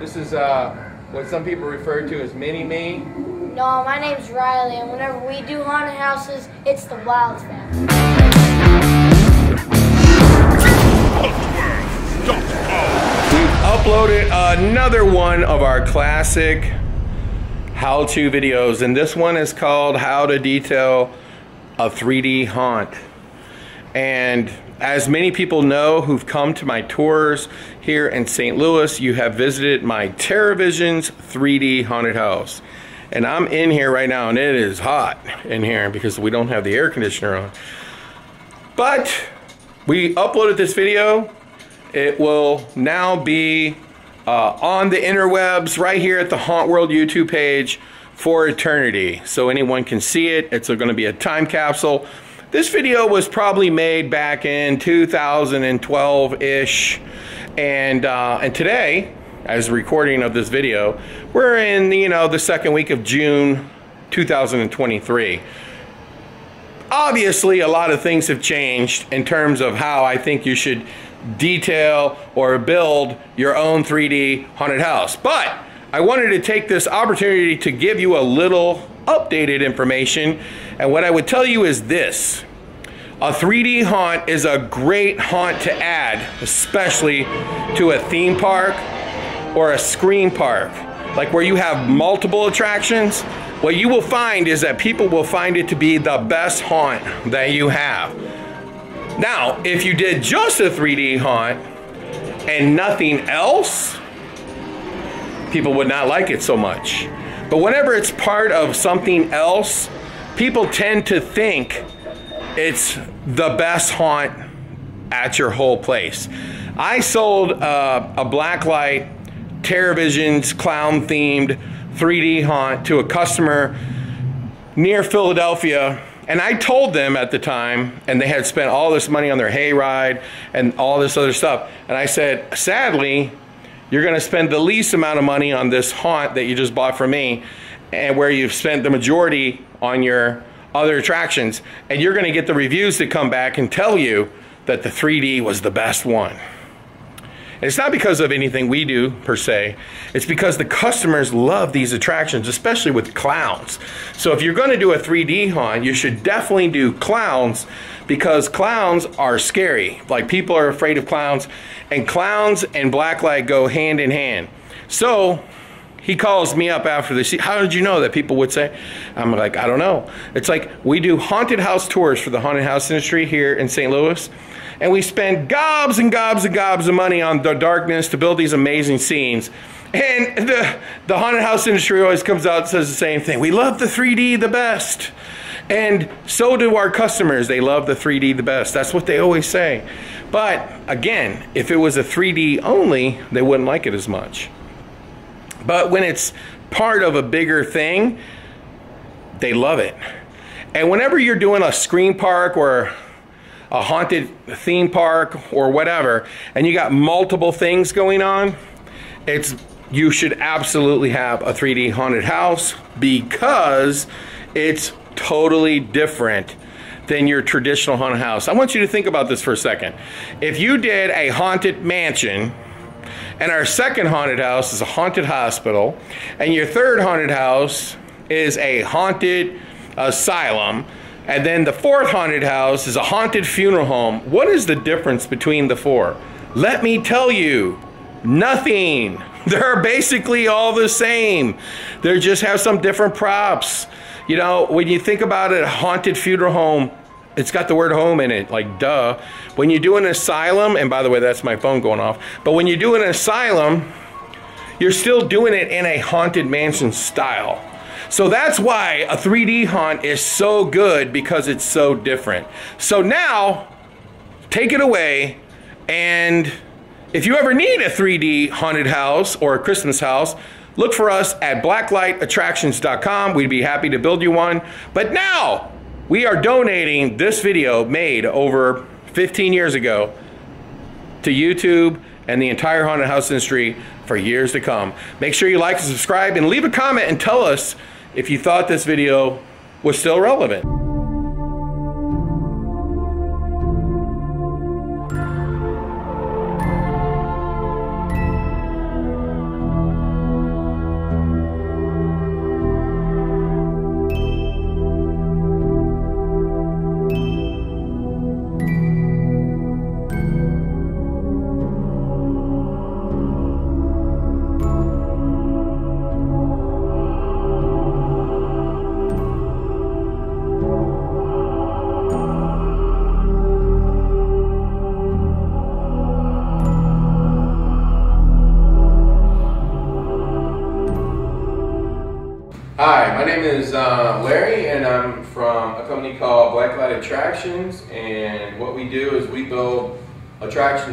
This is uh, what some people refer to as mini-me. No, my name's Riley, and whenever we do haunted houses, it's the Wilds family. We've uploaded another one of our classic how-to videos, and this one is called How to Detail a 3D Haunt. And as many people know who've come to my tours here in St. Louis, you have visited my Terror Visions 3D Haunted House. And I'm in here right now, and it is hot in here because we don't have the air conditioner on. But we uploaded this video it will now be uh, on the interwebs right here at the Haunt World YouTube page for eternity. So anyone can see it. It's going to be a time capsule. This video was probably made back in 2012-ish. And, uh, and today, as recording of this video, we're in, you know, the second week of June 2023 obviously a lot of things have changed in terms of how I think you should detail or build your own 3D haunted house. But I wanted to take this opportunity to give you a little updated information. And what I would tell you is this. A 3D haunt is a great haunt to add, especially to a theme park or a scream park, like where you have multiple attractions. What you will find is that people will find it to be the best haunt that you have. Now, if you did just a 3D haunt and nothing else, people would not like it so much. But whenever it's part of something else, people tend to think it's the best haunt at your whole place. I sold uh, a blacklight Terror Visions clown themed 3D haunt to a customer near Philadelphia and I told them at the time, and they had spent all this money on their hayride and all this other stuff. And I said, sadly, you're going to spend the least amount of money on this haunt that you just bought from me, and where you've spent the majority on your other attractions. And you're going to get the reviews that come back and tell you that the 3D was the best one. It's not because of anything we do per se. It's because the customers love these attractions, especially with clowns. So if you're going to do a 3D haunt, you should definitely do clowns because clowns are scary. Like people are afraid of clowns and clowns and blacklight go hand in hand. So he calls me up after this. How did you know that people would say? I'm like, I don't know. It's like we do haunted house tours for the haunted house industry here in St. Louis and we spend gobs and gobs and gobs of money on the darkness to build these amazing scenes. And the, the haunted house industry always comes out and says the same thing. We love the 3D the best. And so do our customers. They love the 3D the best. That's what they always say. But again, if it was a 3D only, they wouldn't like it as much. But when it's part of a bigger thing, they love it. And whenever you're doing a scream park or a haunted theme park or whatever, and you got multiple things going on, it's you should absolutely have a 3D haunted house because it's totally different than your traditional haunted house. I want you to think about this for a second. If you did a haunted mansion, and our second haunted house is a haunted hospital, and your third haunted house is a haunted asylum, and then the fourth haunted house is a haunted funeral home. What is the difference between the four? Let me tell you, nothing. They're basically all the same. They just have some different props. You know, when you think about it, a haunted funeral home, it's got the word home in it, like duh. When you do an asylum, and by the way, that's my phone going off, but when you do an asylum, you're still doing it in a haunted mansion style. So that's why a 3D haunt is so good because it's so different. So now, take it away and if you ever need a 3D haunted house or a Christmas house, look for us at blacklightattractions.com. We'd be happy to build you one. But now, we are donating this video made over 15 years ago to YouTube and the entire haunted house industry for years to come. Make sure you like and subscribe and leave a comment and tell us if you thought this video was still relevant.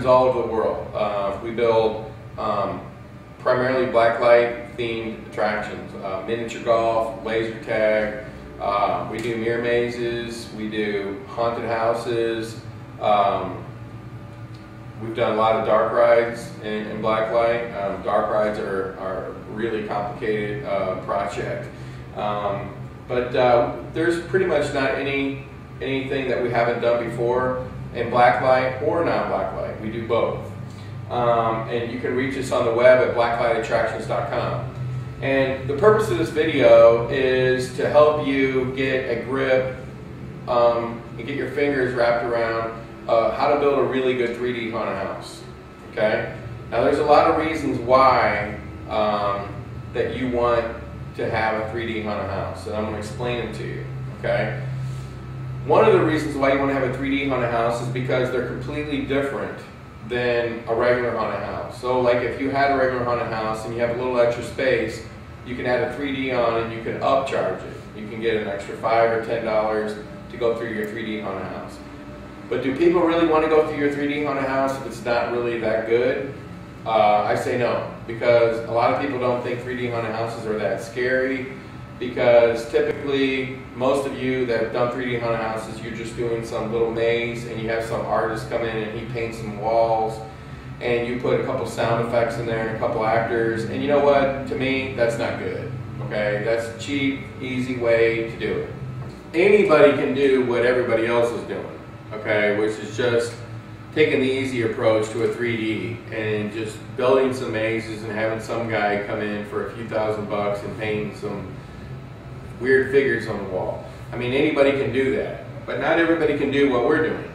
All over the world. Uh, we build um, primarily blacklight themed attractions, uh, miniature golf, laser tag. Uh, we do mirror mazes. We do haunted houses. Um, We've done a lot of dark rides in, in Blacklight. Um, dark rides are, are really complicated uh, project. Um, but uh, there's pretty much not any anything that we haven't done before in blacklight or non-blacklight. We do both. Um, and you can reach us on the web at blacklightattractions.com. And the purpose of this video is to help you get a grip um, and get your fingers wrapped around uh, how to build a really good 3D haunted house. Okay? Now there's a lot of reasons why um, that you want to have a 3D haunted house, and I'm going to explain them to you. Okay? One of the reasons why you want to have a 3D haunted house is because they're completely different than a regular haunted house. So like if you had a regular haunted house and you have a little extra space, you can add a 3D on and you can upcharge it. You can get an extra five or ten dollars to go through your 3D haunted house. But do people really want to go through your 3D haunted house if it's not really that good? Uh, I say no, because a lot of people don't think 3D haunted houses are that scary, because typically most of you that have done 3D haunted houses, you're just doing some little maze and you have some artist come in and he paints some walls and you put a couple sound effects in there and a couple actors, and you know what, to me, that's not good, okay? That's a cheap, easy way to do it. Anybody can do what everybody else is doing okay, which is just taking the easy approach to a 3D and just building some mazes and having some guy come in for a few thousand bucks and painting some weird figures on the wall. I mean, anybody can do that, but not everybody can do what we're doing.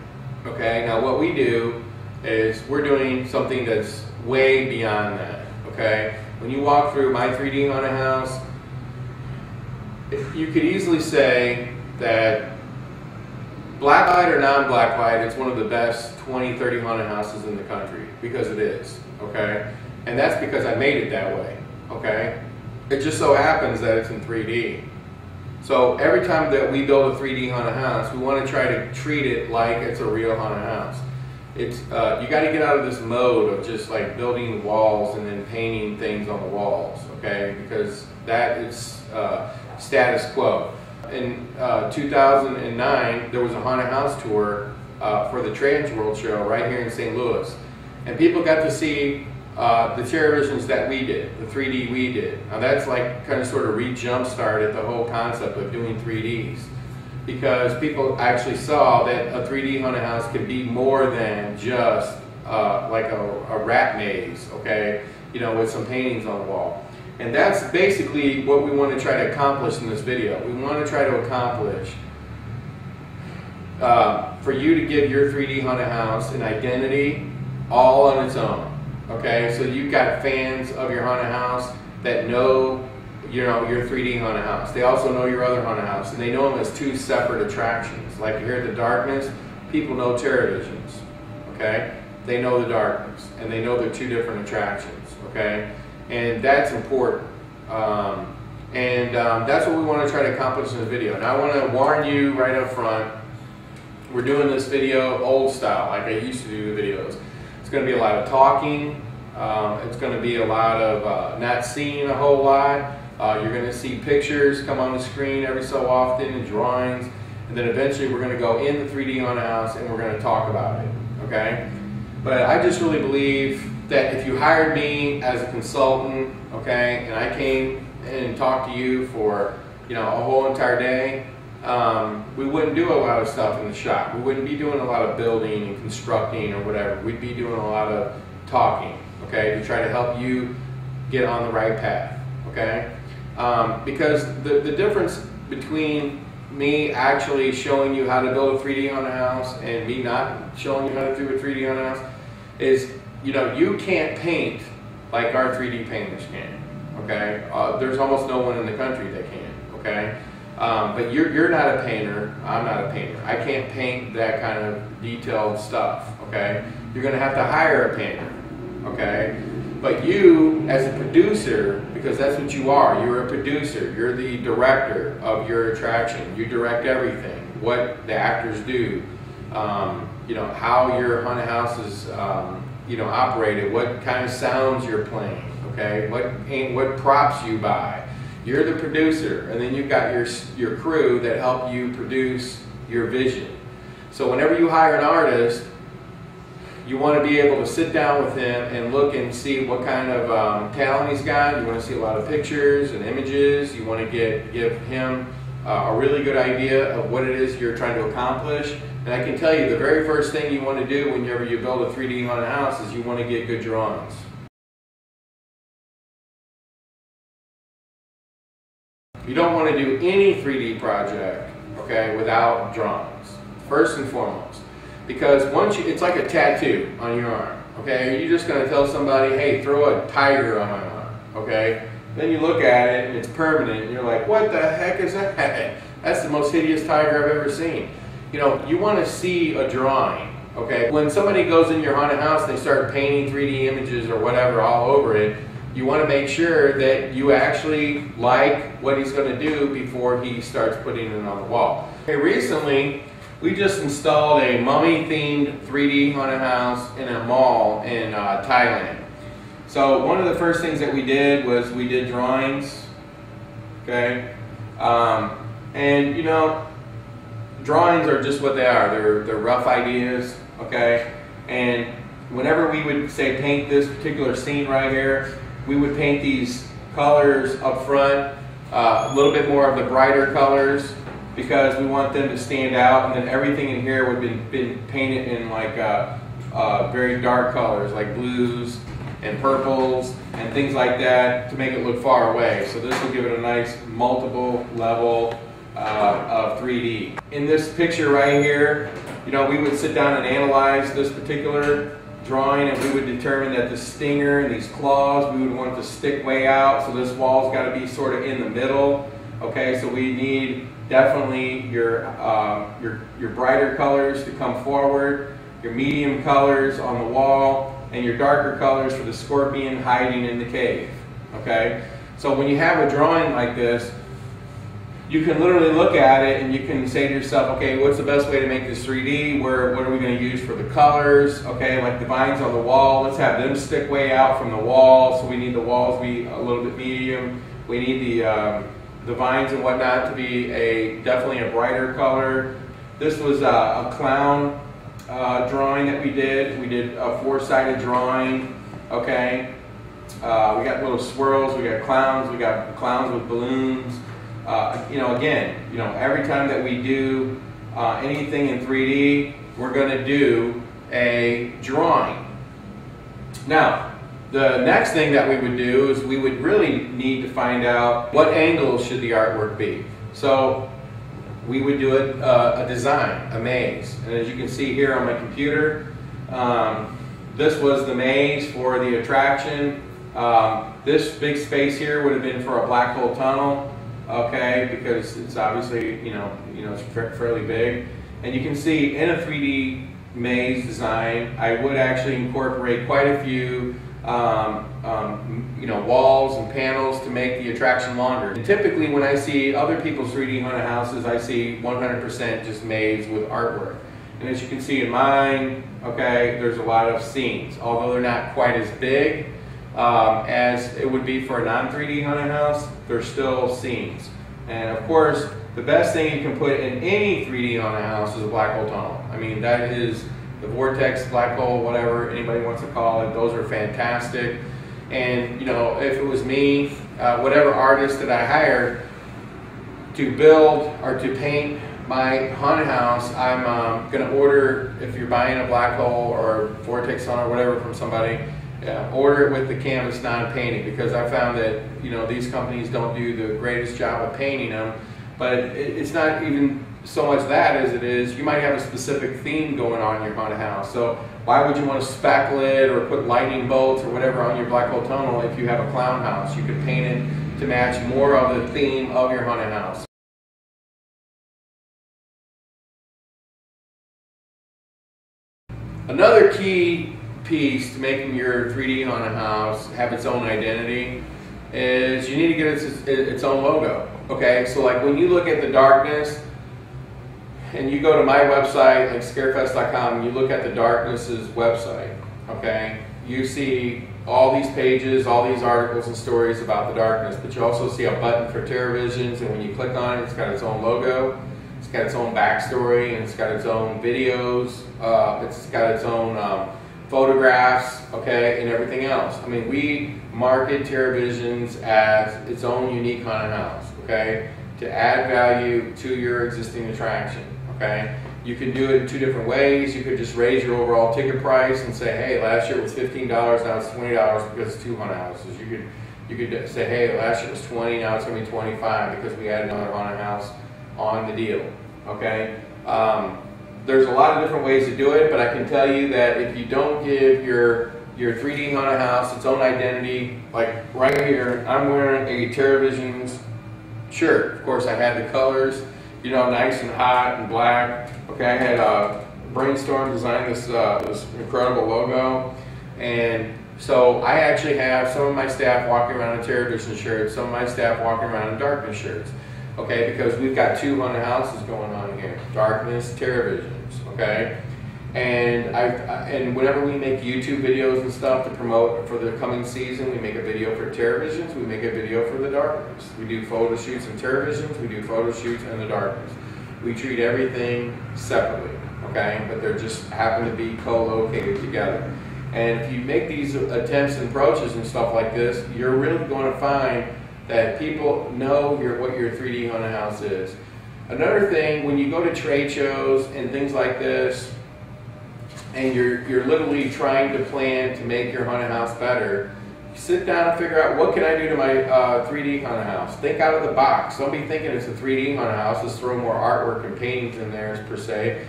Okay, now what we do is we're doing something that's way beyond that. Okay, when you walk through my 3D haunted house, you could easily say that Blacklight or non-blacklight, it's one of the best 20, 30 haunted houses in the country because it is, okay? And that's because I made it that way, okay? It just so happens that it's in 3D. So every time that we build a 3D haunted house, we want to try to treat it like it's a real haunted house. It's uh, you got to get out of this mode of just like building walls and then painting things on the walls, okay? Because that is uh, status quo in uh, 2009, there was a haunted house tour uh, for the Transworld Show right here in St. Louis. And people got to see uh, the Terror Visions that we did, the 3D we did. Now that's like kind of sort of re-jump started the whole concept of doing 3Ds. Because people actually saw that a 3D haunted house could be more than just uh, like a, a rat maze, okay? You know, with some paintings on the wall. And that's basically what we want to try to accomplish in this video. We want to try to accomplish uh, for you to give your 3D haunted house an identity all on its own. Okay, so you've got fans of your haunted house that know you know your 3D haunted house. They also know your other haunted house, and they know them as two separate attractions. Like here at the Darkness, people know Terror Visions. Okay, they know the Darkness, and they know they're two different attractions. Okay, and that's important. Um, and um, that's what we want to try to accomplish in this video. Now I want to warn you right up front, we're doing this video old style, like I used to do the videos. Going to be a lot of talking, um, it's going to be a lot of uh, not seeing a whole lot. Uh, you're going to see pictures come on the screen every so often and drawings. And then eventually we're going to go in the 3D on house and we're going to talk about it. Okay? But I just really believe that if you hired me as a consultant, okay, and I came and talked to you for, you know, a whole entire day, um, we wouldn't do a lot of stuff in the shop. We wouldn't be doing a lot of building and constructing or whatever. We'd be doing a lot of talking, okay, to try to help you get on the right path, okay? Um, because the, the difference between me actually showing you how to build a 3D on a house and me not showing you how to do a 3D on a house is you know, you can't paint like our 3D painters can, okay? Uh, there's almost no one in the country that can, okay? Um, but you're, you're not a painter, I'm not a painter. I can't paint that kind of detailed stuff, okay? You're gonna have to hire a painter, okay? But you, as a producer, because that's what you are, you're a producer, you're the director of your attraction. You direct everything, what the actors do, um, you know, how your haunted house is, um, you know, operated, what kind of sounds you're playing, okay, what, what props you buy. You're the producer, and then you've got your, your crew that help you produce your vision. So whenever you hire an artist, you want to be able to sit down with him and look and see what kind of um, talent he's got. You want to see a lot of pictures and images. You want to get give him uh, a really good idea of what it is you're trying to accomplish. And I can tell you, the very first thing you want to do whenever you build a 3D haunted house is you want to get good drawings. You don't want to do any 3D project, okay, without drawings, first and foremost. Because once you, it's like a tattoo on your arm, okay? Are you just going to tell somebody, hey, throw a tiger on my arm, okay? Then you look at it and it's permanent and you're like, what the heck is that? That's the most hideous tiger I've ever seen. You know, you want to see a drawing, okay? When somebody goes in your haunted house and they start painting 3D images or whatever all over it, you want to make sure that you actually like what he's going to do before he starts putting it on the wall. Okay, recently, we just installed a mummy-themed 3D haunted house in a mall in uh, Thailand. So one of the first things that we did was we did drawings, okay? Um, and you know, drawings are just what they are. They're, they're rough ideas, okay? And whenever we would say paint this particular scene right here, we would paint these colors up front, uh, a little bit more of the brighter colors because we want them to stand out and then everything in here would have been, been painted in like uh, uh, very dark colors like blues and purples and things like that to make it look far away. So this will give it a nice multiple level uh, of 3D. In this picture right here, you know, we would sit down and analyze this particular drawing and we would determine that the stinger and these claws, we would want to stick way out. So this wall's got to be sort of in the middle. Okay, so we need definitely your, uh, your, your brighter colors to come forward, your medium colors on the wall, and your darker colors for the scorpion hiding in the cave. Okay, so when you have a drawing like this, you can literally look at it and you can say to yourself, okay, what's the best way to make this 3D? Where, what are we going to use for the colors? Okay, like the vines on the wall, let's have them stick way out from the wall. So we need the walls be a little bit medium. We need the, um, the vines and whatnot to be a definitely a brighter color. This was a, a clown uh, drawing that we did. We did a four-sided drawing, okay? Uh, we got little swirls, we got clowns, we got clowns with balloons. Uh, you know, again, you know, every time that we do uh, anything in 3D, we're going to do a drawing. Now, the next thing that we would do is we would really need to find out what angle should the artwork be. So we would do a, uh, a design, a maze. And as you can see here on my computer, um, this was the maze for the attraction. Um, this big space here would have been for a black hole tunnel okay, because it's obviously, you know, you know, it's fairly big. And you can see in a 3D maze design, I would actually incorporate quite a few, um, um, you know, walls and panels to make the attraction longer. And typically when I see other people's 3D haunted houses, I see 100% just maze with artwork. And as you can see in mine, okay, there's a lot of scenes. Although they're not quite as big, um, as it would be for a non-3D haunted house, there's still scenes. And of course, the best thing you can put in any 3D haunted house is a black hole tunnel. I mean, that is the vortex, black hole, whatever anybody wants to call it. Those are fantastic. And you know, if it was me, uh, whatever artist that I hired to build or to paint my haunted house, I'm um, going to order, if you're buying a black hole or vortex tunnel or whatever from somebody, yeah, order it with the canvas non-painting because I found that you know these companies don't do the greatest job of painting them. But it, it's not even so much that as it is you might have a specific theme going on in your haunted house. So why would you want to spackle it or put lightning bolts or whatever on your black hole tunnel if you have a clown house? You could paint it to match more of the theme of your haunted house. Another key piece to making your 3D haunted house have its own identity is you need to get its, its own logo. Okay, so like when you look at the darkness and you go to my website, like scarefest.com, and you look at the darkness's website, okay, you see all these pages, all these articles and stories about the darkness, but you also see a button for Terror Visions, and when you click on it, it's got its own logo, it's got its own backstory, and it's got its own videos, uh, it's got its own um, photographs, okay, and everything else. I mean, we market Terror Visions as its own unique haunted house, okay, to add value to your existing attraction, okay. You can do it in two different ways. You could just raise your overall ticket price and say, hey, last year it was $15, now it's $20 because it's two haunted houses. You could you could say, hey, last year was 20, now it's going to be 25 because we added another haunted house on the deal. Okay? Um, there's a lot of different ways to do it, but I can tell you that if you don't give your your 3D haunted house its own identity, like right here, I'm wearing a Terror Visions shirt. Of course, I had the colors, you know, nice and hot and black. Okay, I had uh, brainstorm design this uh, this incredible logo, and so I actually have some of my staff walking around in Terror Vision shirts, some of my staff walking around in darkness shirts okay? Because we've got two haunted houses going on here, Darkness, Terror Visions, okay? And I and whenever we make YouTube videos and stuff to promote for the coming season, we make a video for Terror Visions, we make a video for the Darkness. We do photo shoots in Terror Visions, we do photo shoots in the Darkness. We treat everything separately, okay? But they're just happen to be co-located together. And if you make these attempts and approaches and stuff like this, you're really going to find that people know your, what your 3D haunted house is. Another thing, when you go to trade shows and things like this, and you're, you're literally trying to plan to make your haunted house better, sit down and figure out what can I do to my uh, 3D haunted house. Think out of the box. Don't be thinking it's a 3D haunted house. Let's throw more artwork and paintings in there per se.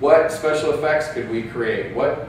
What special effects could we create? What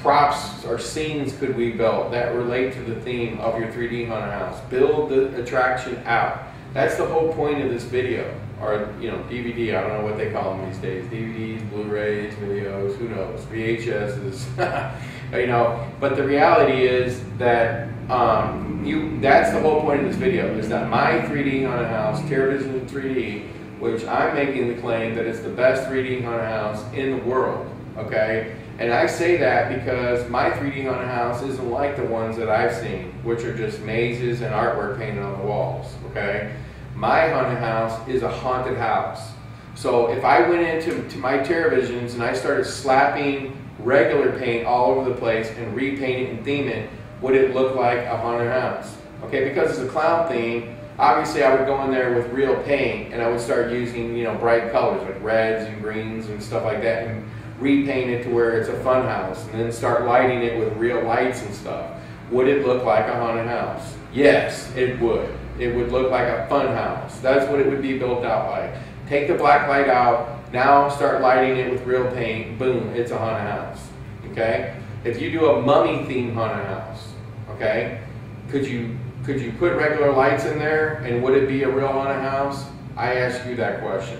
props or scenes could we build that relate to the theme of your 3D haunted house? Build the attraction out. That's the whole point of this video, or you know, DVD. I don't know what they call them these days. DVDs, Blu-rays, videos. Who knows? VHSs. you know. But the reality is that um, you. That's the whole point of this video. Is that my 3D haunted house, Terror Vision 3D, which I'm making the claim that it's the best 3D haunted house in the world. Okay and I say that because my 3D haunted house isn't like the ones that I've seen, which are just mazes and artwork painted on the walls, okay? My haunted house is a haunted house. So if I went into to my Terror Visions and I started slapping regular paint all over the place and repaint it and theme it, would it look like a haunted house? Okay, because it's a clown theme, obviously I would go in there with real paint and I would start using, you know, bright colors like reds and greens and stuff like that. And repaint it to where it's a fun house and then start lighting it with real lights and stuff, would it look like a haunted house? Yes, it would. It would look like a fun house. That's what it would be built out like. Take the black light out, now start lighting it with real paint, boom, it's a haunted house. Okay? If you do a mummy themed haunted house, okay, could you could you put regular lights in there and would it be a real haunted house? I ask you that question.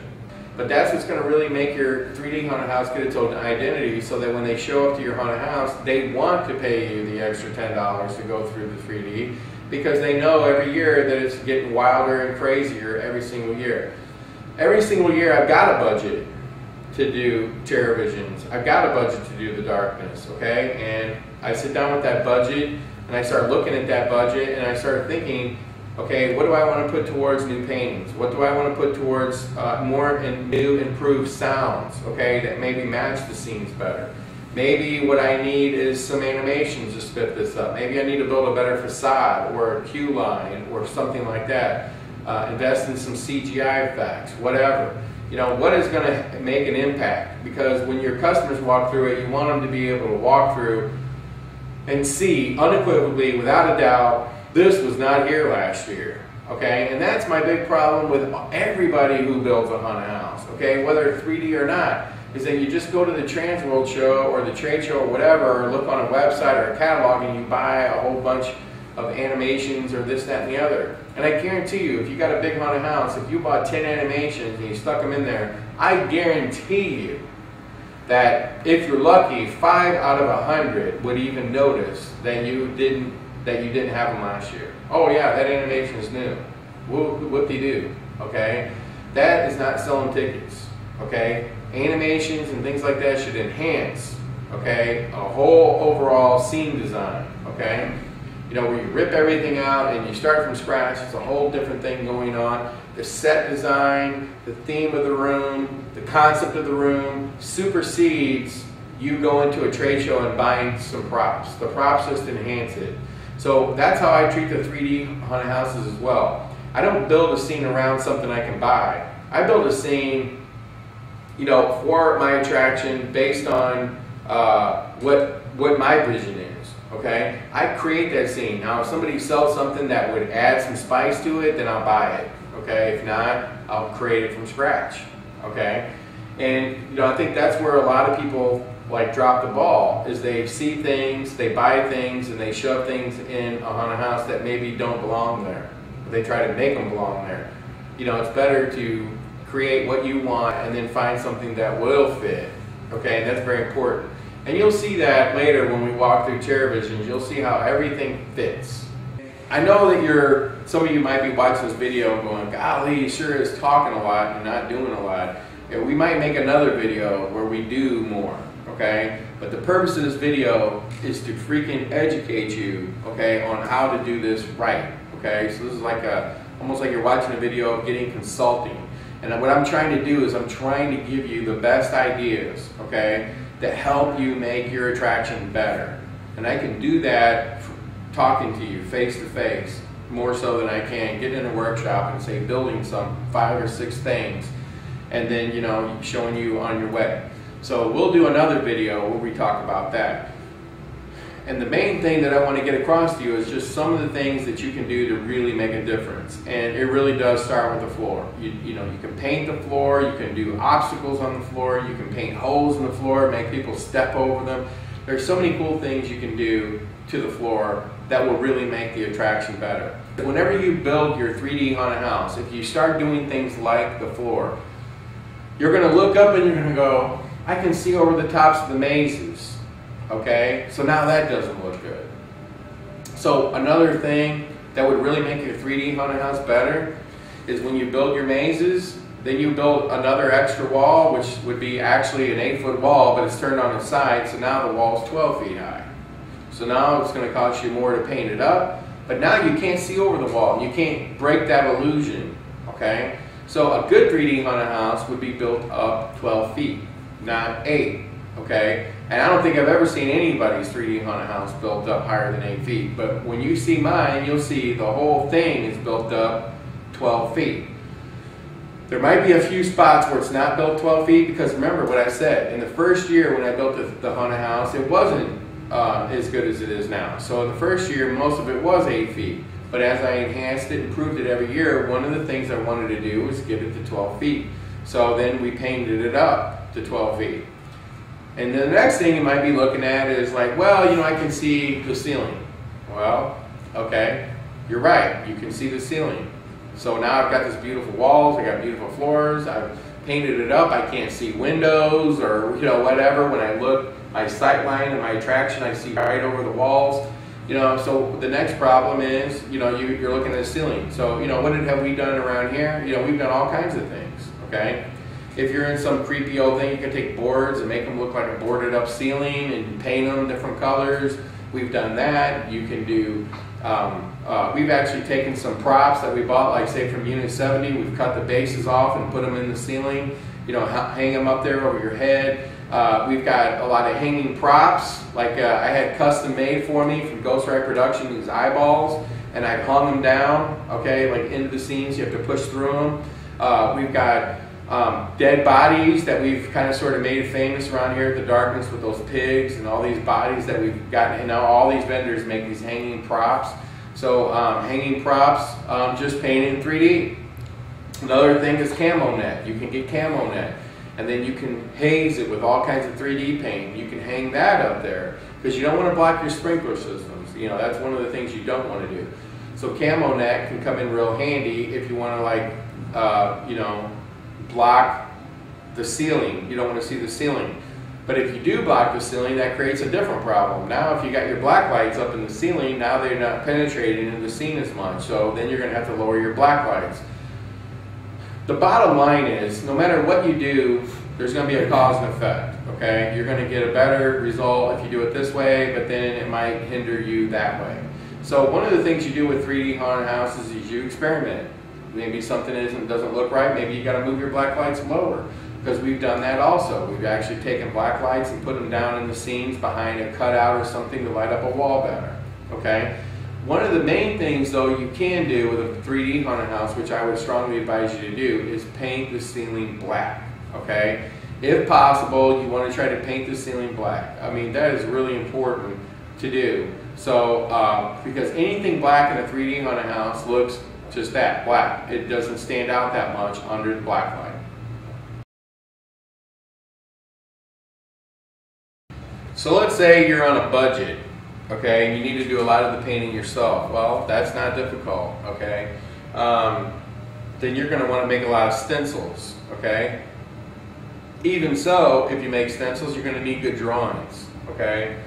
But that's what's going to really make your 3D haunted house get its own identity so that when they show up to your haunted house, they want to pay you the extra $10 to go through the 3D because they know every year that it's getting wilder and crazier every single year. Every single year I've got a budget to do terror visions. I've got a budget to do the darkness, okay? And I sit down with that budget and I start looking at that budget and I start thinking, Okay, what do I want to put towards new paintings? What do I want to put towards uh, more and new improved sounds, okay, that maybe match the scenes better? Maybe what I need is some animations to spit this up. Maybe I need to build a better facade or a queue line or something like that. Uh, invest in some CGI effects, whatever. You know, what is going to make an impact? Because when your customers walk through it, you want them to be able to walk through and see unequivocally, without a doubt, this was not here last year. Okay, and that's my big problem with everybody who builds a haunted house. Okay, whether 3D or not, is that you just go to the Transworld show or the trade show or whatever, or look on a website or a catalog and you buy a whole bunch of animations or this, that, and the other. And I guarantee you, if you got a big haunted house, if you bought 10 animations and you stuck them in there, I guarantee you that if you're lucky, five out of a hundred would even notice that you didn't that you didn't have them last year. Oh yeah, that animation is new. Whoop, they do? Okay, that is not selling tickets. Okay, animations and things like that should enhance. Okay, a whole overall scene design. Okay, you know where you rip everything out and you start from scratch. It's a whole different thing going on. The set design, the theme of the room, the concept of the room supersedes you going to a trade show and buying some props. The props just enhance it. So that's how I treat the 3D haunted houses as well. I don't build a scene around something I can buy. I build a scene, you know, for my attraction based on uh, what what my vision is. Okay, I create that scene. Now, if somebody sells something that would add some spice to it, then I'll buy it. Okay, if not, I'll create it from scratch. Okay, and you know, I think that's where a lot of people like drop the ball is they see things, they buy things, and they shove things in a haunted house that maybe don't belong there. They try to make them belong there. You know, it's better to create what you want and then find something that will fit. Okay, and that's very important. And you'll see that later when we walk through terror visions. You'll see how everything fits. I know that you're, some of you might be watching this video going, golly, sure is talking a lot and not doing a lot. And we might make another video where we do more okay? But the purpose of this video is to freaking educate you, okay, on how to do this right, okay? So this is like a, almost like you're watching a video of getting consulting. And what I'm trying to do is I'm trying to give you the best ideas, okay, that help you make your attraction better. And I can do that talking to you face to face more so than I can get in a workshop and say building some five or six things and then, you know, showing you on your way. So we'll do another video where we talk about that. And the main thing that I want to get across to you is just some of the things that you can do to really make a difference. And it really does start with the floor. You, you know, you can paint the floor, you can do obstacles on the floor, you can paint holes in the floor, make people step over them. There's so many cool things you can do to the floor that will really make the attraction better. Whenever you build your 3D haunted house, if you start doing things like the floor, you're going to look up and you're going to go, I can see over the tops of the mazes. Okay, so now that doesn't look good. So another thing that would really make your 3D haunted house better is when you build your mazes, then you build another extra wall, which would be actually an 8 foot wall, but it's turned on its side, so now the wall is 12 feet high. So now it's going to cost you more to paint it up, but now you can't see over the wall, and you can't break that illusion, okay? So a good 3D haunted house would be built up 12 feet not eight. Okay, and I don't think I've ever seen anybody's 3D haunted house built up higher than eight feet. But when you see mine, you'll see the whole thing is built up 12 feet. There might be a few spots where it's not built 12 feet because remember what I said. In the first year when I built the, the haunted house, it wasn't uh, as good as it is now. So in the first year, most of it was 8 feet. But as I enhanced it, and improved it every year, one of the things I wanted to do was get it to 12 feet. So then we painted it up to 12 feet. And the next thing you might be looking at is like, well, you know, I can see the ceiling. Well, okay, you're right, you can see the ceiling. So now I've got this beautiful walls, I got beautiful floors, I've painted it up, I can't see windows or, you know, whatever. When I look, my sight line and my attraction, I see right over the walls. You know, so the next problem is, you know, you, are looking at the ceiling. So, you know, what have we done around here? You know, we've done all kinds of things, okay? If you're in some creepy old thing, you can take boards and make them look like a boarded up ceiling and paint them different colors. We've done that. You can do, um, uh, we've actually taken some props that we bought, like say from Unit 70, we've cut the bases off and put them in the ceiling, you know, hang them up there over your head. Uh, we've got a lot of hanging props, like uh, I had custom made for me from Ghostwrite Production, these eyeballs, and I hung them down, okay, like into the scenes, you have to push through them. Uh, we've got um, dead bodies that we've kind of sort of made famous around here at the darkness with those pigs and all these bodies that we've gotten. And now all these vendors make these hanging props. So um, hanging props, um, just painted in 3D. Another thing is camo net. You can get camo net. And then you can haze it with all kinds of 3D paint. You can hang that up there because you don't want to block your sprinkler systems. You know, that's one of the things you don't want to do. So camo net can come in real handy if you want to like, uh, you know, block the ceiling. You don't want to see the ceiling. But if you do block the ceiling, that creates a different problem. Now, if you got your black lights up in the ceiling, now they're not penetrating into the scene as much. So then you're going to have to lower your black lights. The bottom line is, no matter what you do, there's going to be a cause and effect. Okay, you're going to get a better result if you do it this way, but then it might hinder you that way. So one of the things you do with 3D haunted houses is you experiment. Maybe something isn't doesn't look right. Maybe you got to move your black lights lower because we've done that also. We've actually taken black lights and put them down in the scenes behind a cutout or something to light up a wall better. Okay. One of the main things though you can do with a 3D haunted house, which I would strongly advise you to do, is paint the ceiling black. Okay. If possible, you want to try to paint the ceiling black. I mean, that is really important to do. So, uh, because anything black in a 3D haunted house looks just that, black. It doesn't stand out that much under the black light. So let's say you're on a budget, okay, and you need to do a lot of the painting yourself. Well, that's not difficult, okay? Um, then you're going to want to make a lot of stencils, okay? Even so, if you make stencils, you're going to need good drawings, okay?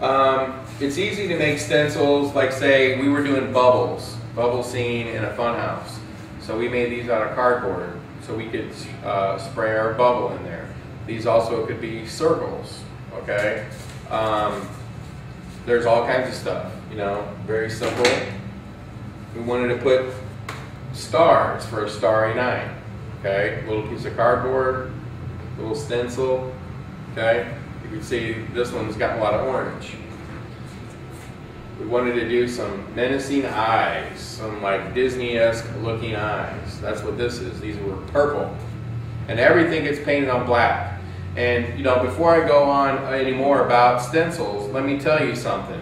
Um, it's easy to make stencils, like say we were doing bubbles, bubble scene in a funhouse. So we made these out of cardboard, so we could uh, spray our bubble in there. These also could be circles, okay? Um, there's all kinds of stuff, you know, very simple. We wanted to put stars for a starry night, okay? Little piece of cardboard, little stencil, okay? You can see this one's got a lot of orange. We wanted to do some menacing eyes, some like Disney-esque looking eyes. That's what this is. These were purple. And everything gets painted on black. And you know, before I go on any more about stencils, let me tell you something.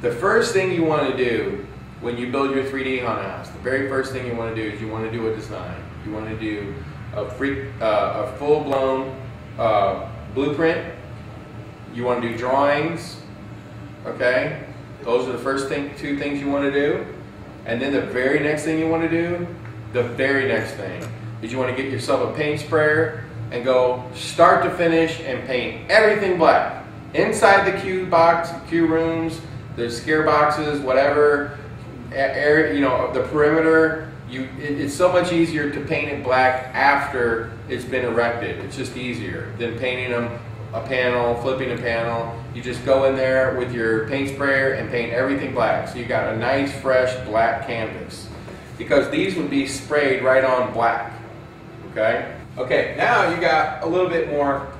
The first thing you want to do when you build your 3D haunted house, the very first thing you want to do is you want to do a design. You want to do a, uh, a full-blown uh, blueprint. You want to do drawings, okay? Those are the first thing, two things you want to do. And then the very next thing you want to do, the very next thing, is you want to get yourself a paint sprayer and go start to finish and paint everything black. Inside the queue box, queue rooms, the scare boxes, whatever, area, you know, the perimeter, you, it, it's so much easier to paint it black after it's been erected. It's just easier than painting them a panel, flipping a panel. You just go in there with your paint sprayer and paint everything black. So you got a nice, fresh black canvas. Because these would be sprayed right on black. Okay? Okay, now you got a little bit more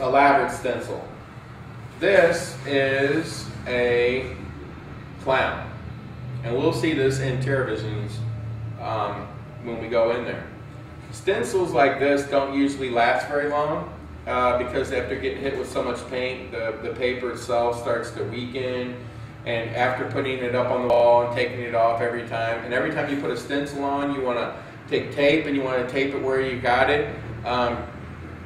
elaborate stencil. This is a clown. And we'll see this in Terror Visions um, when we go in there. Stencils like this don't usually last very long uh, because after getting hit with so much paint, the, the paper itself starts to weaken. And after putting it up on the wall and taking it off every time, and every time you put a stencil on, you want to take tape and you want to tape it where you got it. Um,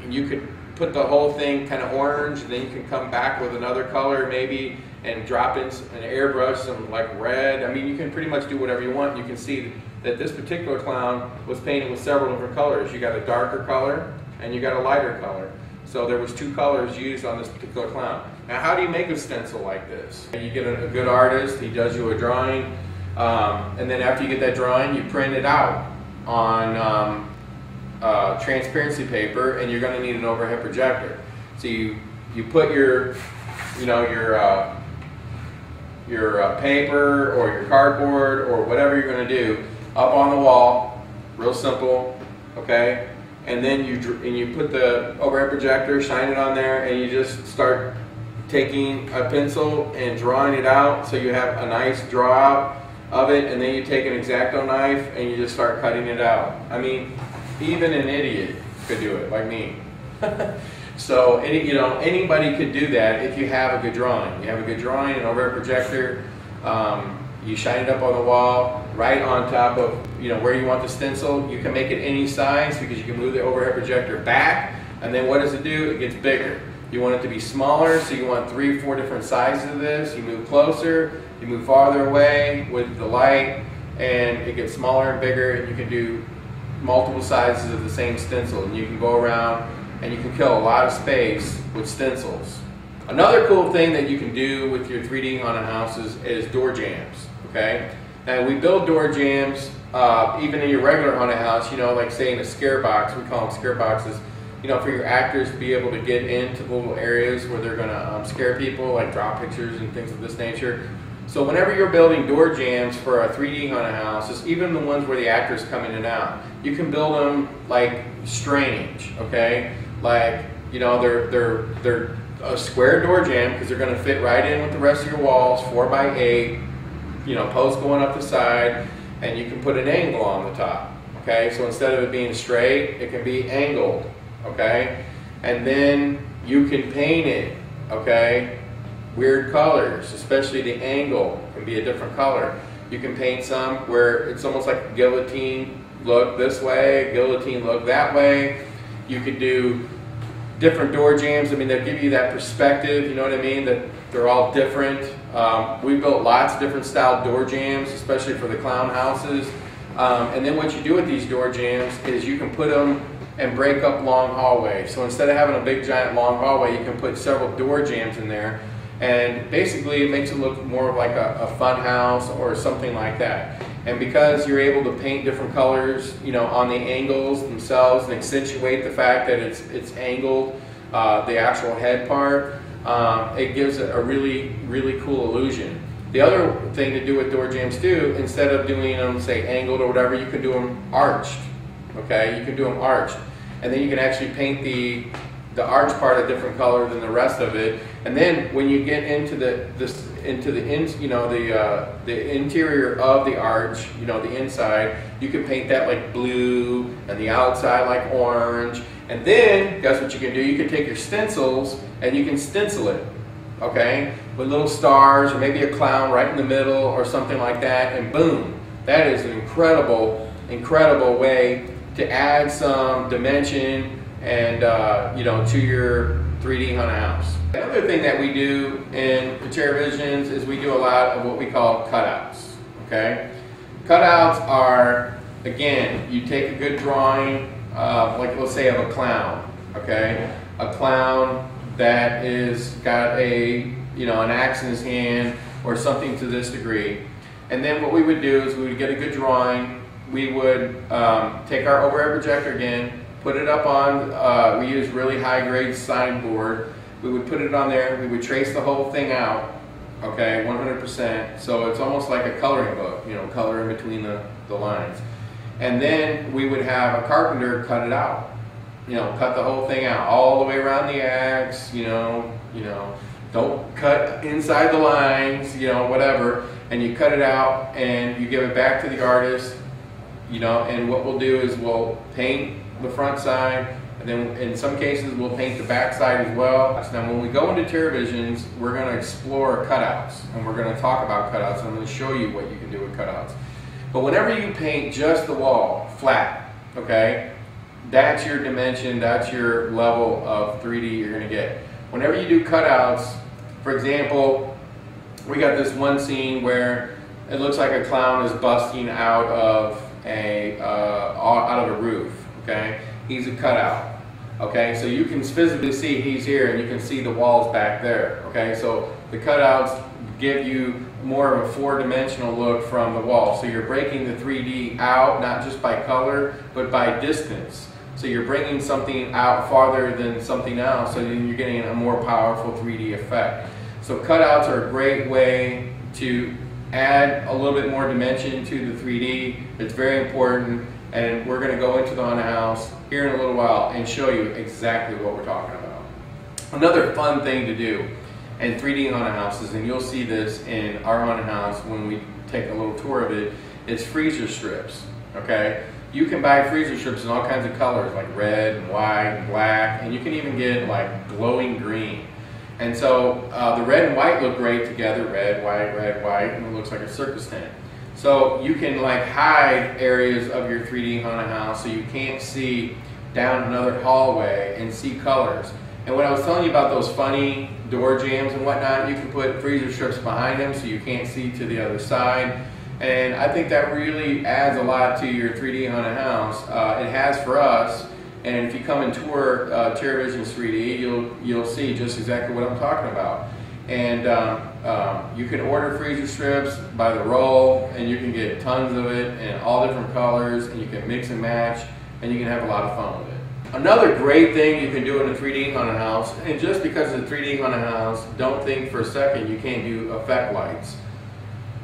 and you could put the whole thing kind of orange, and then you can come back with another color maybe and drop in an airbrush, some like red. I mean, you can pretty much do whatever you want. You can see that this particular clown was painted with several different colors. You got a darker color and you got a lighter color. So there was two colors used on this particular clown. Now how do you make a stencil like this? You get a, good artist, he does you a drawing, um, and then after you get that drawing, you print it out on um, uh, transparency paper, and you're going to need an overhead projector. So you you put your you know your uh, your uh, paper or your cardboard or whatever you're going to do up on the wall, real simple, okay? And then you and you put the overhead projector, shine it on there, and you just start taking a pencil and drawing it out so you have a nice draw out of it, and then you take an X-Acto knife and you just start cutting it out. I mean, even an idiot could do it, like me. so, any, you know, anybody could do that if you have a good drawing. You have a good drawing, an overhead projector, um, you shine it up on the wall, right on top of you know where you want the stencil. You can make it any size because you can move the overhead projector back. And then what does it do? It gets bigger. You want it to be smaller, so you want three, four different sizes of this. You move closer, you move farther away with the light, and it gets smaller and bigger, and you can do multiple sizes of the same stencil. And you can go around and you can kill a lot of space with stencils. Another cool thing that you can do with your 3D haunted houses is door jambs, okay? And we build door jambs, uh, even in your regular haunted house, you know, like say in a scare box, we call them scare boxes, you know, for your actors to be able to get into little areas where they're going to um, scare people, like drop pictures and things of this nature. So whenever you're building door jambs for a 3D haunted house, even the ones where the actors come in and out, you can build them like strange, okay? Like, you know, they're, they're, they're a square door jamb because they're going to fit right in with the rest of your walls, four by eight, you know, posts going up the side and you can put an angle on the top. Okay, so instead of it being straight, it can be angled. Okay, and then you can paint it. Okay, weird colors, especially the angle can be a different color. You can paint some where it's almost like a guillotine look this way, guillotine look that way. You could do different door jambs. I mean, they give you that perspective, you know what I mean? That they're all different. Um, we built lots of different style door jambs, especially for the clown houses. Um, and then what you do with these door jambs is you can put them and break up long hallways. So instead of having a big giant long hallway, you can put several door jambs in there. And basically it makes it look more like a, a fun house or something like that. And because you're able to paint different colors, you know, on the angles themselves and accentuate the fact that it's, it's angled, uh, the actual head part, um, it gives a really, really cool illusion. The other thing to do with door jambs too, instead of doing them, say, angled or whatever, you can do them arched, okay? You can do them arched. And then you can actually paint the, the arch part a different color than the rest of it. And then when you get into the, this, into the, in, you know, the, uh, the interior of the arch, you know, the inside, you can paint that like blue and the outside like orange and then, guess what you can do? You can take your stencils and you can stencil it, okay? With little stars or maybe a clown right in the middle or something like that, and boom. That is an incredible, incredible way to add some dimension and, uh, you know, to your 3D haunted house. Another thing that we do in Visions is we do a lot of what we call cutouts, okay? Cutouts are, again, you take a good drawing, uh, like let's say of a clown, okay? A clown that is got a, you know, an axe in his hand or something to this degree. And then what we would do is we would get a good drawing. We would um, take our overhead projector again, put it up on, uh, we use really high grade signboard. We would put it on there, we would trace the whole thing out, okay, 100%. So it's almost like a coloring book, you know, color in between the, the lines. And then we would have a carpenter cut it out. You know, cut the whole thing out, all the way around the axe, you know, you know, don't cut inside the lines, you know, whatever. And you cut it out and you give it back to the artist, you know, and what we'll do is we'll paint the front side, and then in some cases we'll paint the back side as well. So now when we go into Terror Visions, we're gonna explore cutouts, and we're gonna talk about cutouts, and I'm gonna show you what you can do with cutouts. But whenever you paint just the wall flat, okay, that's your dimension, that's your level of 3D you're gonna get. Whenever you do cutouts, for example, we got this one scene where it looks like a clown is busting out of a uh, out of a roof. Okay, he's a cutout. Okay, so you can physically see he's here, and you can see the walls back there. Okay, so the cutouts give you more of a four-dimensional look from the wall. So you're breaking the 3D out, not just by color, but by distance. So you're bringing something out farther than something else, so you're getting a more powerful 3D effect. So cutouts are a great way to add a little bit more dimension to the 3D. It's very important, and we're going to go into the haunted house here in a little while and show you exactly what we're talking about. Another fun thing to do in 3D haunted houses, and you'll see this in our haunted house when we take a little tour of it's freezer strips, okay? You can buy freezer strips in all kinds of colors, like red and white and black, and you can even get like glowing green. And so uh, the red and white look great together, red, white, red, white, and it looks like a circus tent. So you can like hide areas of your 3D haunted house so you can't see down another hallway and see colors. And when I was telling you about those funny door jambs and whatnot, you can put freezer strips behind them so you can't see to the other side. And I think that really adds a lot to your 3D haunted house. Uh, it has for us, And if you come and tour uh, Terror Visions 3D, you'll you'll see just exactly what I'm talking about. And um, um, you can order freezer strips by the roll, and you can get tons of it in all different colors, and you can mix and match, and you can have a lot of fun with it. Another great thing you can do in a 3D haunted house, and just because it's a 3D haunted house, don't think for a second you can't do effect lights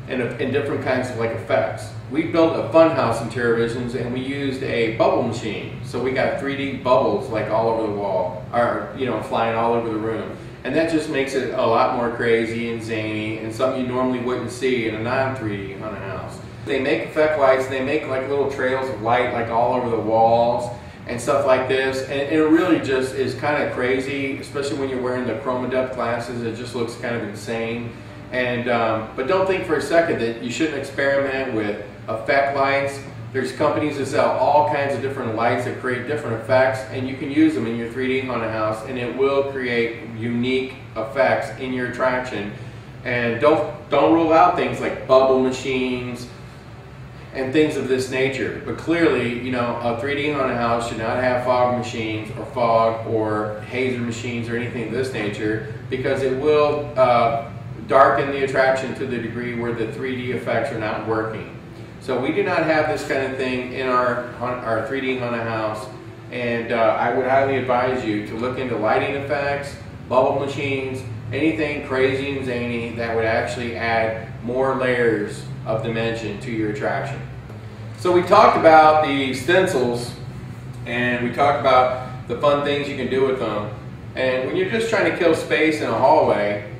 and, and different kinds of like effects. We built a fun house in Terror Visions and we used a bubble machine. So we got 3D bubbles like all over the wall, or you know, flying all over the room. And that just makes it a lot more crazy and zany and something you normally wouldn't see in a non 3D haunted house. They make effect lights, they make like little trails of light like all over the walls and stuff like this. And it really just is kind of crazy, especially when you're wearing the ChromaDepth glasses. It just looks kind of insane. And um, but don't think for a second that you shouldn't experiment with effect lights. There's companies that sell all kinds of different lights that create different effects, and you can use them in your 3D haunted house, and it will create unique effects in your attraction. And don't don't rule out things like bubble machines, and things of this nature. But clearly, you know, a 3D haunted house should not have fog machines or fog or hazer machines or anything of this nature because it will uh, darken the attraction to the degree where the 3D effects are not working. So we do not have this kind of thing in our, our 3D haunted house. And uh, I would highly advise you to look into lighting effects, bubble machines, anything crazy and zany that would actually add more layers of dimension to your attraction. So we talked about the stencils and we talked about the fun things you can do with them. And when you're just trying to kill space in a hallway,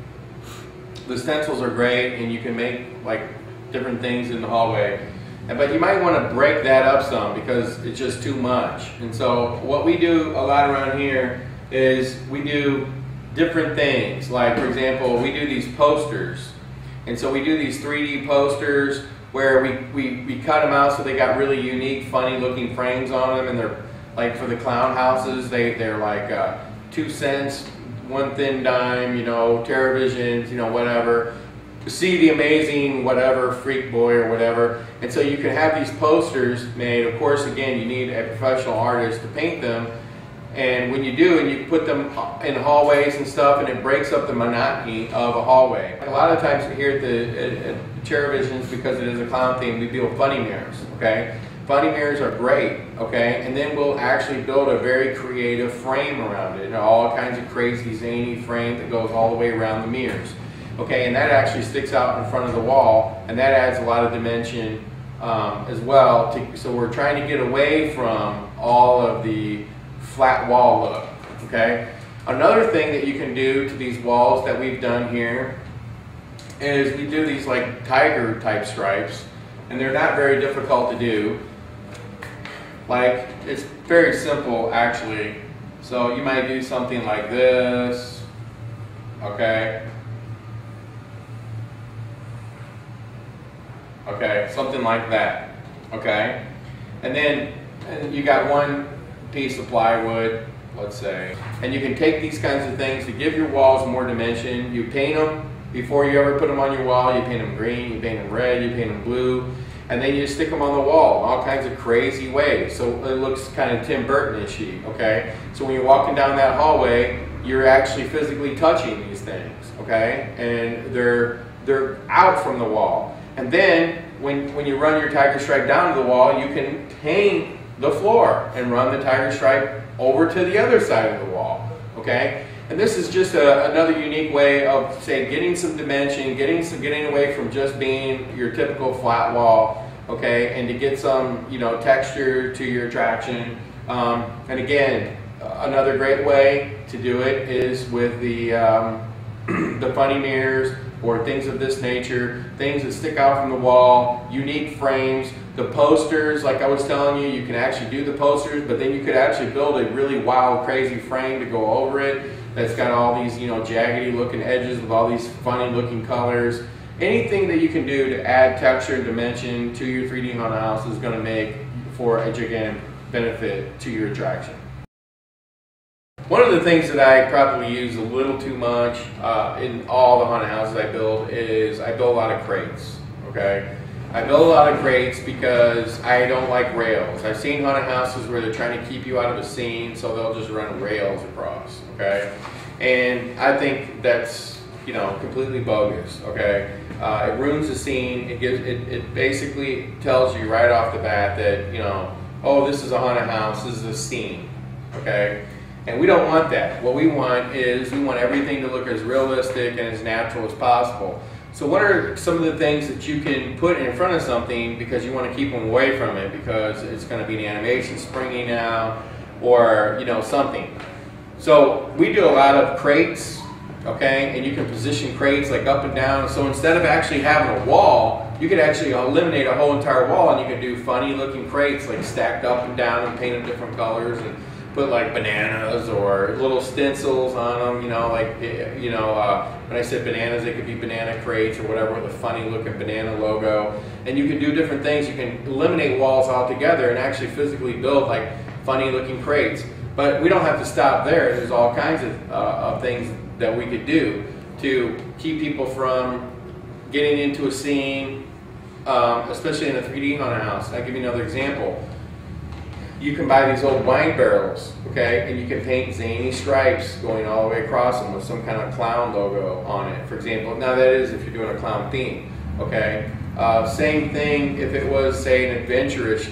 the stencils are great and you can make like different things in the hallway. But you might want to break that up some because it's just too much. And so what we do a lot around here is we do different things. Like for example, we do these posters and so we do these 3D posters where we, we, we cut them out so they got really unique, funny looking frames on them. And they're like for the clown houses, they, they're like uh, two cents, one thin dime, you know, Terror Visions, you know, whatever. To See the amazing whatever, freak boy or whatever. And so you can have these posters made. Of course, again, you need a professional artist to paint them and when you do, and you put them in hallways and stuff, and it breaks up the monotony of a hallway. A lot of times here at the at, TerraVisions, because it is a clown theme, we build funny mirrors, okay? Funny mirrors are great, okay? And then we'll actually build a very creative frame around it, and all kinds of crazy zany frame that goes all the way around the mirrors. Okay, and that actually sticks out in front of the wall, and that adds a lot of dimension um, as well. To, so we're trying to get away from all of the flat wall look, okay? Another thing that you can do to these walls that we've done here is we do these like tiger type stripes and they're not very difficult to do. Like, it's very simple actually. So you might do something like this, okay? Okay, something like that, okay? And then and you got one piece of plywood, let's say. And you can take these kinds of things to give your walls more dimension. You paint them before you ever put them on your wall. You paint them green, you paint them red, you paint them blue. And then you stick them on the wall all kinds of crazy ways. So it looks kind of Tim Burton-ishy, okay? So when you're walking down that hallway, you're actually physically touching these things, okay? And they're, they're out from the wall. And then when, when you run your tiger stripe down to the wall, you can paint the floor and run the tiger stripe over to the other side of the wall, okay? And this is just a, another unique way of, say, getting some dimension, getting some, getting away from just being your typical flat wall, okay? And to get some, you know, texture to your attraction. Um, and again, another great way to do it is with the, um, the funny mirrors or things of this nature, things that stick out from the wall, unique frames, the posters, like I was telling you, you can actually do the posters, but then you could actually build a really wild, crazy frame to go over it that's got all these, you know, jaggedy looking edges with all these funny looking colors. Anything that you can do to add texture and dimension to your 3D haunted house is going to make for a gigantic benefit to your attraction. One of the things that I probably use a little too much uh, in all the haunted houses I build is I build a lot of crates, okay? I build a lot of crates because I don't like rails. I've seen haunted houses where they're trying to keep you out of a scene, so they'll just run rails across, okay? And I think that's, you know, completely bogus, okay? Uh, it ruins the scene. It gives, it, it basically tells you right off the bat that, you know, oh, this is a haunted house, this is a scene, okay? And we don't want that. What we want is we want everything to look as realistic and as natural as possible. So what are some of the things that you can put in front of something because you want to keep them away from it because it's going to be an animation springing out or, you know, something. So we do a lot of crates, okay, and you can position crates like up and down. So instead of actually having a wall, you could actually eliminate a whole entire wall and you could do funny looking crates like stacked up and down and painted different colors and put like bananas or little stencils on them, you know, like, eh, you know, uh, when I said bananas, they could be banana crates or whatever with a funny looking banana logo. And you can do different things. You can eliminate walls altogether and actually physically build like funny looking crates. But we don't have to stop there. There's all kinds of, uh, of things that we could do to keep people from getting into a scene, um, especially in a 3D haunted house. I'll give you another example you can buy these old wine barrels, okay, and you can paint zany stripes going all the way across them with some kind of clown logo on it, for example. Now that is if you're doing a clown theme, okay. Uh, same thing if it was, say, an adventurous,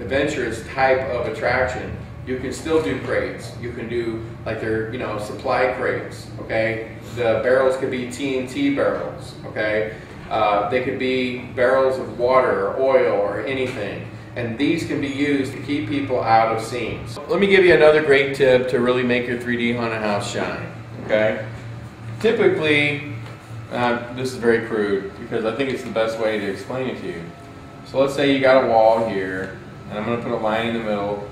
adventurous type of attraction. You can still do crates. You can do like their, you know, supply crates, okay. The barrels could be TNT barrels, okay. Uh, they could be barrels of water or oil or anything and these can be used to keep people out of scenes. Let me give you another great tip to really make your 3D haunted house shine, okay? Typically, uh, this is very crude because I think it's the best way to explain it to you. So let's say you got a wall here, and I'm going to put a line in the middle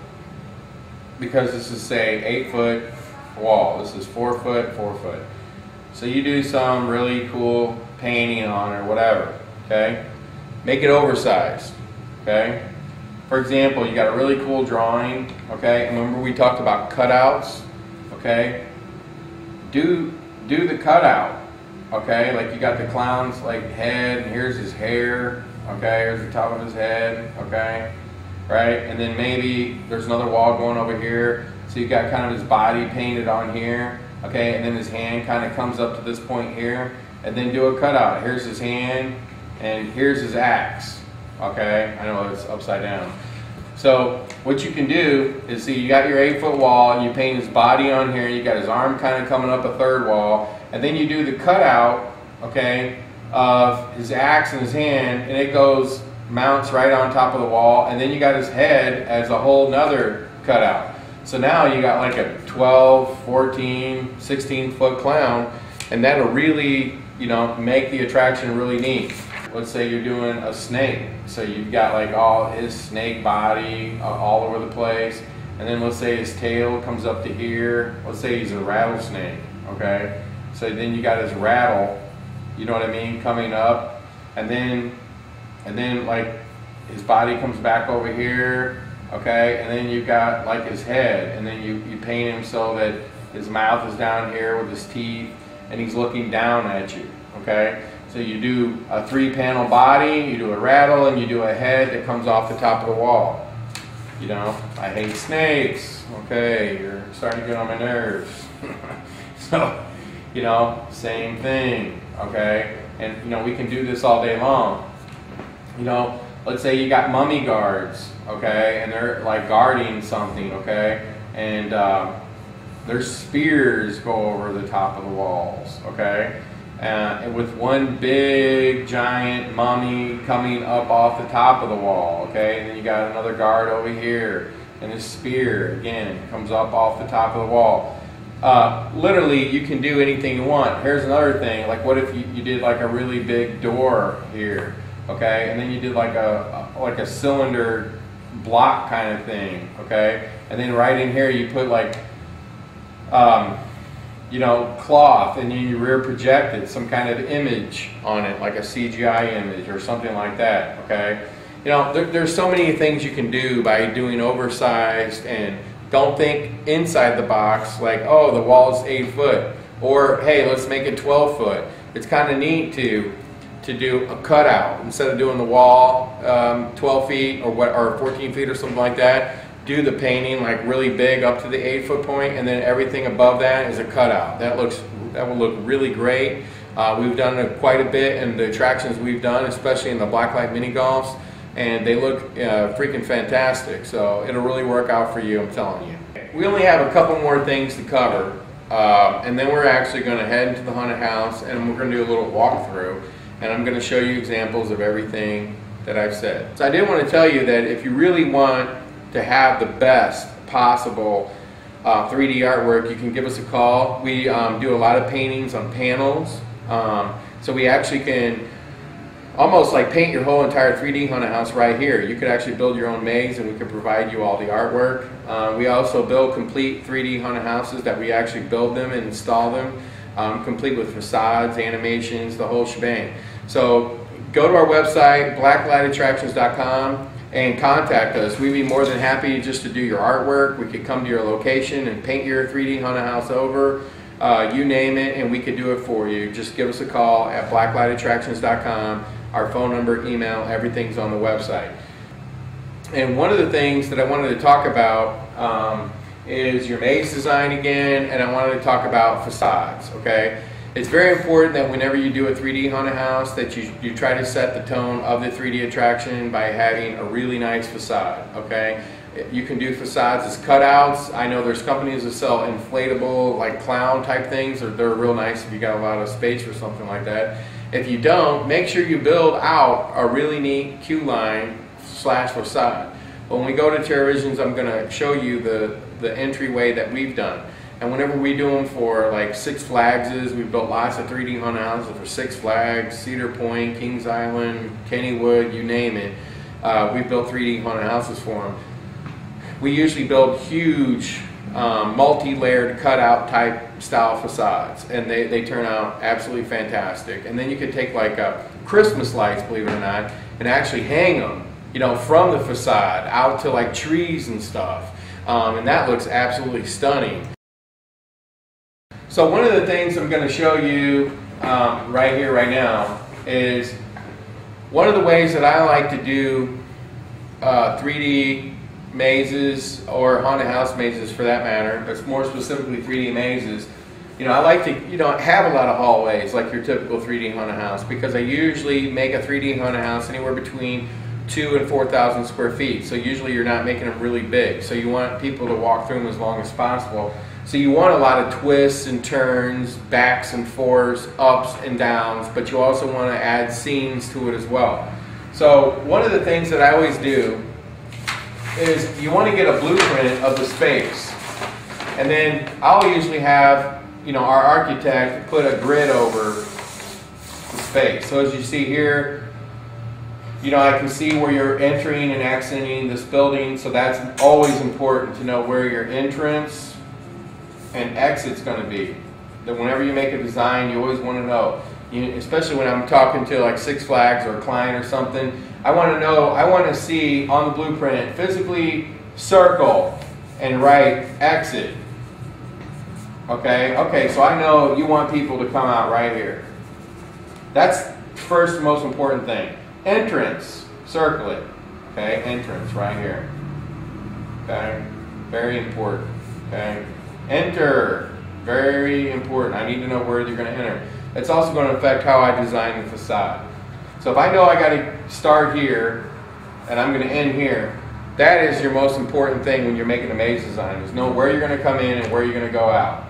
because this is, say, 8 foot wall. This is 4 foot, 4 foot. So you do some really cool painting on it or whatever, okay? Make it oversized, okay? For example, you got a really cool drawing, okay? Remember we talked about cutouts, okay? Do do the cutout, okay? Like you got the clown's like head, and here's his hair, okay? Here's the top of his head, okay? Right? And then maybe there's another wall going over here, so you got kind of his body painted on here, okay? And then his hand kind of comes up to this point here, and then do a cutout. Here's his hand, and here's his axe, Okay, I know it's upside down. So what you can do is see you got your eight foot wall, you paint his body on here, you got his arm kind of coming up a third wall, and then you do the cutout, okay, of his axe in his hand, and it goes, mounts right on top of the wall, and then you got his head as a whole nother cutout. So now you got like a 12, 14, 16 foot clown, and that'll really, you know, make the attraction really neat let's say you're doing a snake. So you've got like all his snake body uh, all over the place. And then let's say his tail comes up to here. Let's say he's a rattlesnake, okay? So then you got his rattle, you know what I mean, coming up. And then, and then like his body comes back over here, okay? And then you've got like his head. And then you, you paint him so that his mouth is down here with his teeth and he's looking down at you, okay? So you do a three panel body, you do a rattle, and you do a head that comes off the top of the wall. You know, I hate snakes. Okay, you're starting to get on my nerves. so, you know, same thing. Okay, and you know, we can do this all day long. You know, let's say you got mummy guards, okay, and they're like guarding something, okay, and uh, their spears go over the top of the walls, okay uh, with one big giant mummy coming up off the top of the wall. Okay, and then you got another guard over here, and his spear again comes up off the top of the wall. Uh, literally, you can do anything you want. Here's another thing. Like, what if you, you did like a really big door here? Okay, and then you did like a, a like a cylinder block kind of thing. Okay, and then right in here you put like um, you know, cloth and you rear projected some kind of image on it, like a CGI image or something like that, okay? You know, there, there's so many things you can do by doing oversized and don't think inside the box like, oh, the wall's eight foot, or hey, let's make it 12 foot. It's kind of neat to to do a cutout instead of doing the wall um, 12 feet or what or 14 feet or something like that. Do the painting like really big up to the eight foot point, and then everything above that is a cutout. That looks that will look really great. Uh, we've done it quite a bit in the attractions we've done, especially in the blacklight mini golfs, and they look uh, freaking fantastic. So it'll really work out for you, I'm telling you. We only have a couple more things to cover, uh, and then we're actually going to head into the haunted house, and we're going to do a little walkthrough, and I'm going to show you examples of everything that I've said. So I did want to tell you that if you really want to have the best possible uh, 3D artwork, you can give us a call. We um, do a lot of paintings on panels. Um, so we actually can almost like paint your whole entire 3D haunted house right here. You could actually build your own maze and we could provide you all the artwork. Uh, we also build complete 3D haunted houses that we actually build them and install them, um, complete with facades, animations, the whole shebang. So go to our website, blacklightattractions.com and contact us. We'd be more than happy just to do your artwork. We could come to your location and paint your 3D haunted house over uh, you name it, and we could do it for you. Just give us a call at blacklightattractions.com. Our phone number, email, everything's on the website. And one of the things that I wanted to talk about um, is your maze design again, and I wanted to talk about facades, okay? It's very important that whenever you do a 3D haunted house that you, you try to set the tone of the 3D attraction by having a really nice facade, okay? You can do facades as cutouts. I know there's companies that sell inflatable, like clown type things. They're, they're real nice if you got a lot of space or something like that. If you don't, make sure you build out a really neat queue line slash facade. When we go to Terror Visions, I'm going to show you the, the entryway that we've done. And whenever we do them for like Six Flags is, we've built lots of 3D haunted houses for Six Flags, Cedar Point, Kings Island, Kennywood, you name it. Uh, we've built 3D haunted houses for them we usually build huge um, multi-layered cutout type style facades and they, they turn out absolutely fantastic. And then you could take like uh, Christmas lights believe it or not and actually hang them you know from the facade out to like trees and stuff. Um, and that looks absolutely stunning so one of the things I'm going to show you um, right here right now is one of the ways that I like to do uh, 3D mazes or haunted house mazes for that matter, but more specifically 3D mazes, you know, I like to, you know, have a lot of hallways like your typical 3D haunted house because I usually make a 3D haunted house anywhere between two and 4,000 square feet. So usually you're not making them really big. So you want people to walk through them as long as possible. So you want a lot of twists and turns, backs and forths, ups and downs, but you also want to add scenes to it as well. So one of the things that I always do is you want to get a blueprint of the space. And then I'll usually have, you know, our architect put a grid over the space. So as you see here, you know, I can see where you're entering and exiting this building. So that's always important to know where your entrance and exit's going to be. That whenever you make a design, you always want to know. You, especially when I'm talking to like Six Flags or a client or something, I want to know, I want to see on the blueprint physically circle and write exit. Okay, okay, so I know you want people to come out right here. That's first most important thing. Entrance, circle it. Okay, entrance right here. Okay, very important. Okay, enter, very important. I need to know where you're going to enter. It's also going to affect how I design the facade. So if I know I got to start here and I'm going to end here, that is your most important thing when you're making a maze design is know where you're going to come in and where you're going to go out.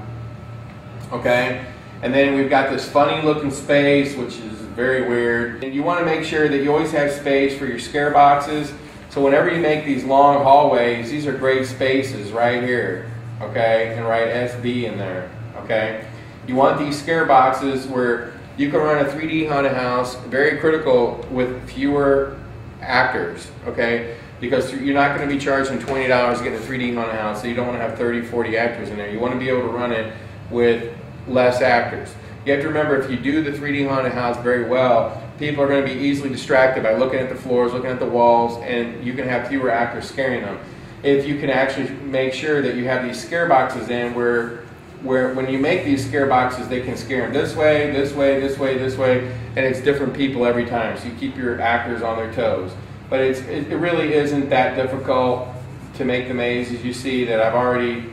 Okay? And then we've got this funny looking space, which is very weird. And you want to make sure that you always have space for your scare boxes. So whenever you make these long hallways, these are great spaces right here. Okay? And write SB in there. Okay? You want these scare boxes where you can run a 3D haunted house, very critical with fewer actors, okay? Because you're not going to be charging $20 to get a 3D haunted house, so you don't want to have 30, 40 actors in there. You want to be able to run it with less actors. You have to remember if you do the 3D haunted house very well, people are going to be easily distracted by looking at the floors, looking at the walls, and you can have fewer actors scaring them. If you can actually make sure that you have these scare boxes in where where when you make these scare boxes, they can scare them this way, this way, this way, this way, and it's different people every time. So you keep your actors on their toes. But it's, it, really isn't that difficult to make the maze. As you see that I've already,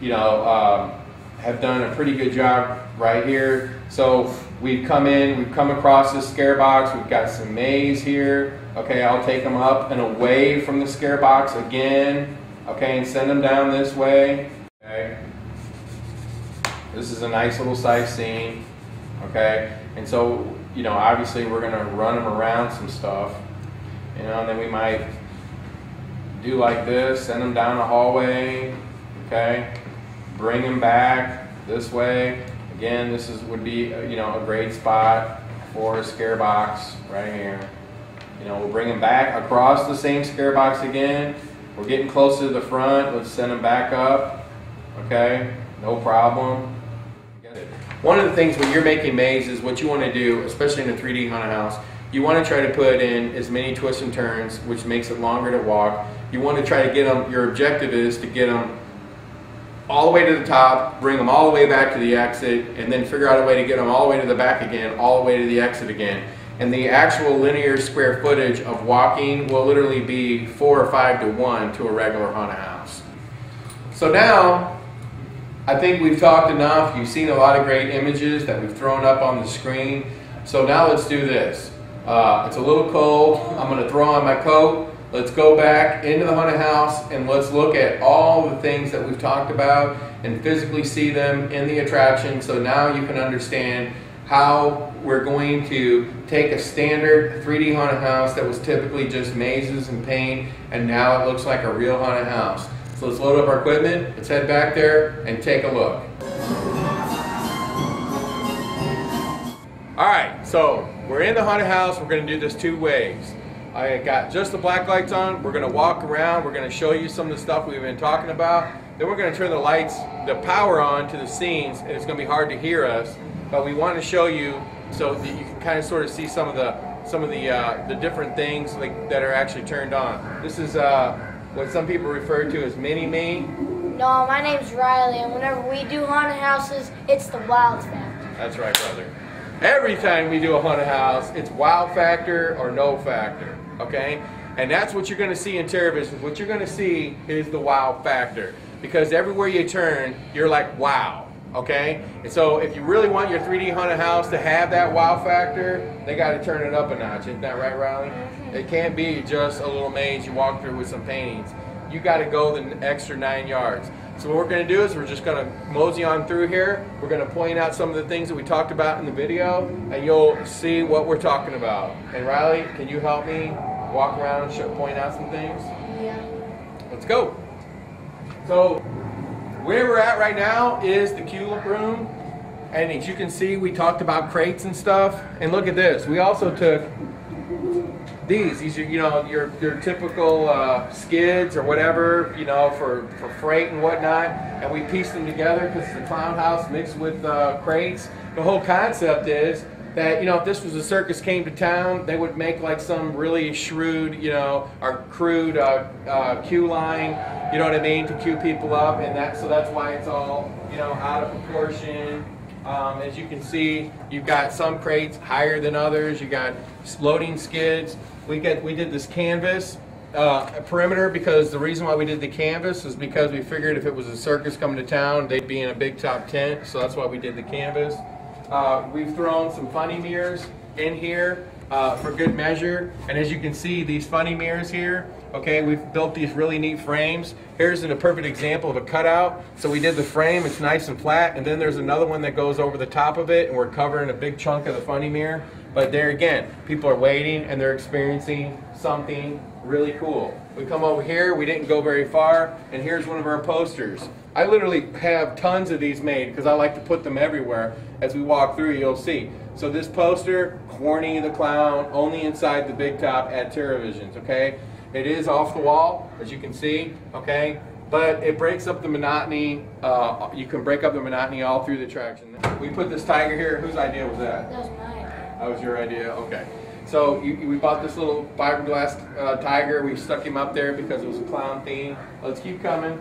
you know, um, have done a pretty good job right here. So we've come in, we've come across this scare box, we've got some maze here. Okay, I'll take them up and away from the scare box again. Okay, and send them down this way. Okay. This is a nice little sight scene. Okay, and so, you know, obviously we're gonna run them around some stuff. You know, and then we might do like this, send them down the hallway, okay? Bring them back this way. Again, this is would be, you know, a great spot for a scare box right here. You know, we'll bring them back across the same scare box again. We're getting close to the front. Let's send them back up. Okay, no problem. One of the things when you're making mazes, what you want to do, especially in a 3D haunted house, you want to try to put in as many twists and turns, which makes it longer to walk. You want to try to get them, your objective is to get them all the way to the top, bring them all the way back to the exit, and then figure out a way to get them all the way to the back again, all the way to the exit again. And the actual linear square footage of walking will literally be four or five to one to a regular haunted house. So now, I think we've talked enough. You've seen a lot of great images that we've thrown up on the screen. So now let's do this. Uh, it's a little cold. I'm going to throw on my coat. Let's go back into the haunted house and let's look at all the things that we've talked about and physically see them in the attraction so now you can understand how we're going to take a standard 3D haunted house that was typically just mazes and paint and now it looks like a real haunted house. So let's load up our equipment, let's head back there and take a look. All right, so we're in the haunted house. We're going to do this two ways. I got just the black lights on. We're going to walk around. We're going to show you some of the stuff we've been talking about. Then we're going to turn the lights, the power on to the scenes, and it's going to be hard to hear us. But we want to show you so that you can kind of sort of see some of the some of the uh, the different things like that are actually turned on. This is uh, what some people refer to as mini me. No, my name's Riley, and whenever we do haunted houses, it's the wild factor. That's right, brother. Every time we do a haunted house, it's wild factor or no factor, okay? And that's what you're going to see in Terror Vision. What you're going to see is the wow factor. Because everywhere you turn, you're like, wow, okay? And so if you really want your 3D haunted house to have that wow factor, they got to turn it up a notch. Isn't that right, Riley? Mm-hmm. It can't be just a little maze you walk through with some paintings. You got to go the extra nine yards. So what we're going to do is we're just going to mosey on through here. We're going to point out some of the things that we talked about in the video, and you'll see what we're talking about. And Riley, can you help me walk around and point out some things? Yeah. Let's go. So where we're at right now is the Culip room. And as you can see, we talked about crates and stuff. And look at this. We also took these. These are, you know, your, your typical uh, skids or whatever, you know, for, for freight and whatnot. And we pieced them together because it's a clown house mixed with uh, crates. The whole concept is that, you know, if this was a circus came to town, they would make like some really shrewd, you know, or crude uh, uh, queue line, you know what I mean, to queue people up. And that, so that's why it's all, you know, out of proportion. Um, as you can see, you've got some crates higher than others. You got loading skids. We get we did this canvas uh, perimeter because the reason why we did the canvas is because we figured if it was a circus coming to town, they'd be in a big top tent. So that's why we did the canvas. Uh, we've thrown some funny mirrors in here uh, for good measure. And as you can see, these funny mirrors here, okay, we've built these really neat frames. Here's a perfect example of a cutout. So we did the frame, it's nice and flat, and then there's another one that goes over the top of it, and we're covering a big chunk of the funny mirror. But there again, people are waiting and they're experiencing something really cool. We come over here, we didn't go very far, and here's one of our posters. I literally have tons of these made because I like to put them everywhere. As we walk through, you'll see. So this poster, Corny the Clown, only inside the big top at Terror Visions, okay? It is off the wall, as you can see, okay? But it breaks up the monotony. Uh, you can break up the monotony all through the attraction. We put this tiger here. Whose idea was that? That was mine. That was your idea? Okay. So you, we bought this little fiberglass uh, tiger. We stuck him up there because it was a clown theme. Let's keep coming.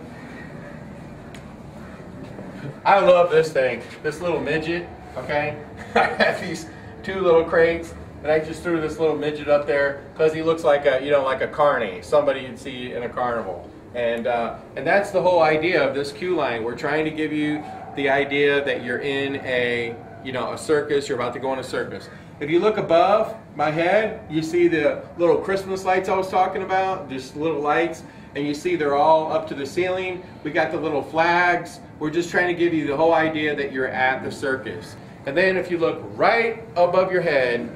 I love this thing, this little midget, okay? I have these two little crates, and I just threw this little midget up there because he looks like a, you know, like a carny, somebody you'd see in a carnival. And, uh, and that's the whole idea of this queue line. We're trying to give you the idea that you're in a, you know, a circus, you're about to go on a circus. If you look above my head, you see the little Christmas lights I was talking about, just little lights, and you see they're all up to the ceiling. We got the little flags. We're just trying to give you the whole idea that you're at the circus. And then if you look right above your head,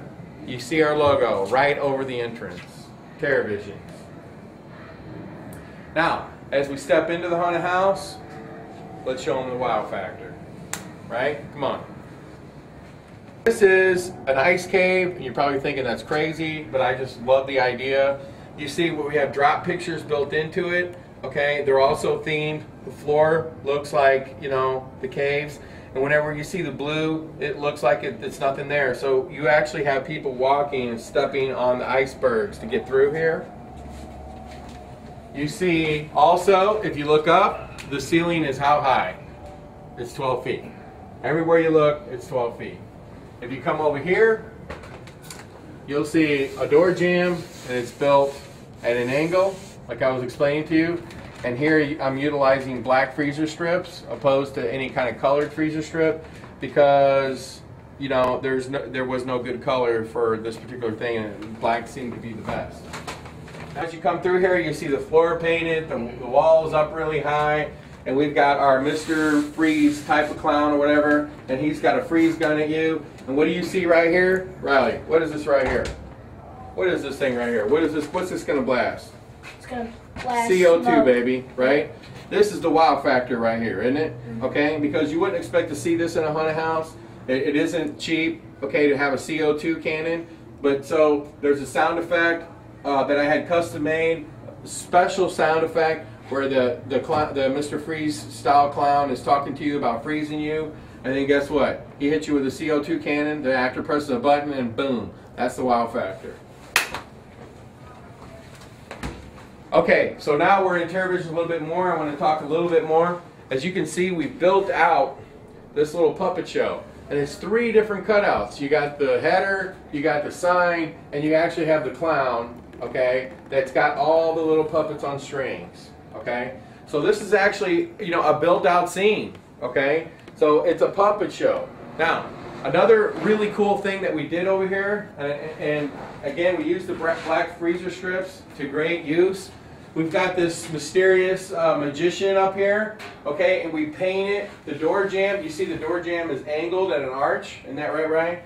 you see our logo right over the entrance, Terror Visions. Now, as we step into the haunted house, let's show them the wow factor. Right? Come on. This is an ice cave, and you're probably thinking that's crazy, but I just love the idea. You see what we have drop pictures built into it. Okay, they're also themed. The floor looks like, you know, the caves. And whenever you see the blue, it looks like it, it's nothing there. So you actually have people walking and stepping on the icebergs to get through here. You see also, if you look up, the ceiling is how high? It's 12 feet. Everywhere you look, it's 12 feet. If you come over here, you'll see a door jamb and it's built at an angle, like I was explaining to you. And here I'm utilizing black freezer strips opposed to any kind of colored freezer strip because you know there's no, there was no good color for this particular thing and black seemed to be the best. As you come through here you see the floor painted, the, the walls up really high, and we've got our Mr. Freeze type of clown or whatever, and he's got a freeze gun at you. And what do you see right here? Riley, what is this right here? What is this thing right here? What is this? What's this going to blast? It's gonna blast CO2, smoke. baby, right? This is the wow factor right here, isn't it? Okay, because you wouldn't expect to see this in a haunted house. It, it isn't cheap, okay, to have a CO2 cannon. But so there's a sound effect uh, that I had custom made, special sound effect where the the, the Mr. Freeze style clown is talking to you about freezing you. And then guess what? He hits you with a CO2 cannon. The actor presses a button, and boom, that's the wow factor. Okay, so now we're in Terror Vision a little bit more. I want to talk a little bit more. As you can see, we built out this little puppet show. And it's three different cutouts. You got the header, you got the sign, and you actually have the clown, okay, that's got all the little puppets on strings, okay? So this is actually, you know, a built out scene, okay? So it's a puppet show. Now, another really cool thing that we did over here, and, and again, we used the black freezer strips to great use. We've got this mysterious uh, magician up here, okay, and we painted the door jamb. You see the door jamb is angled at an arch, isn't that right, Ryan?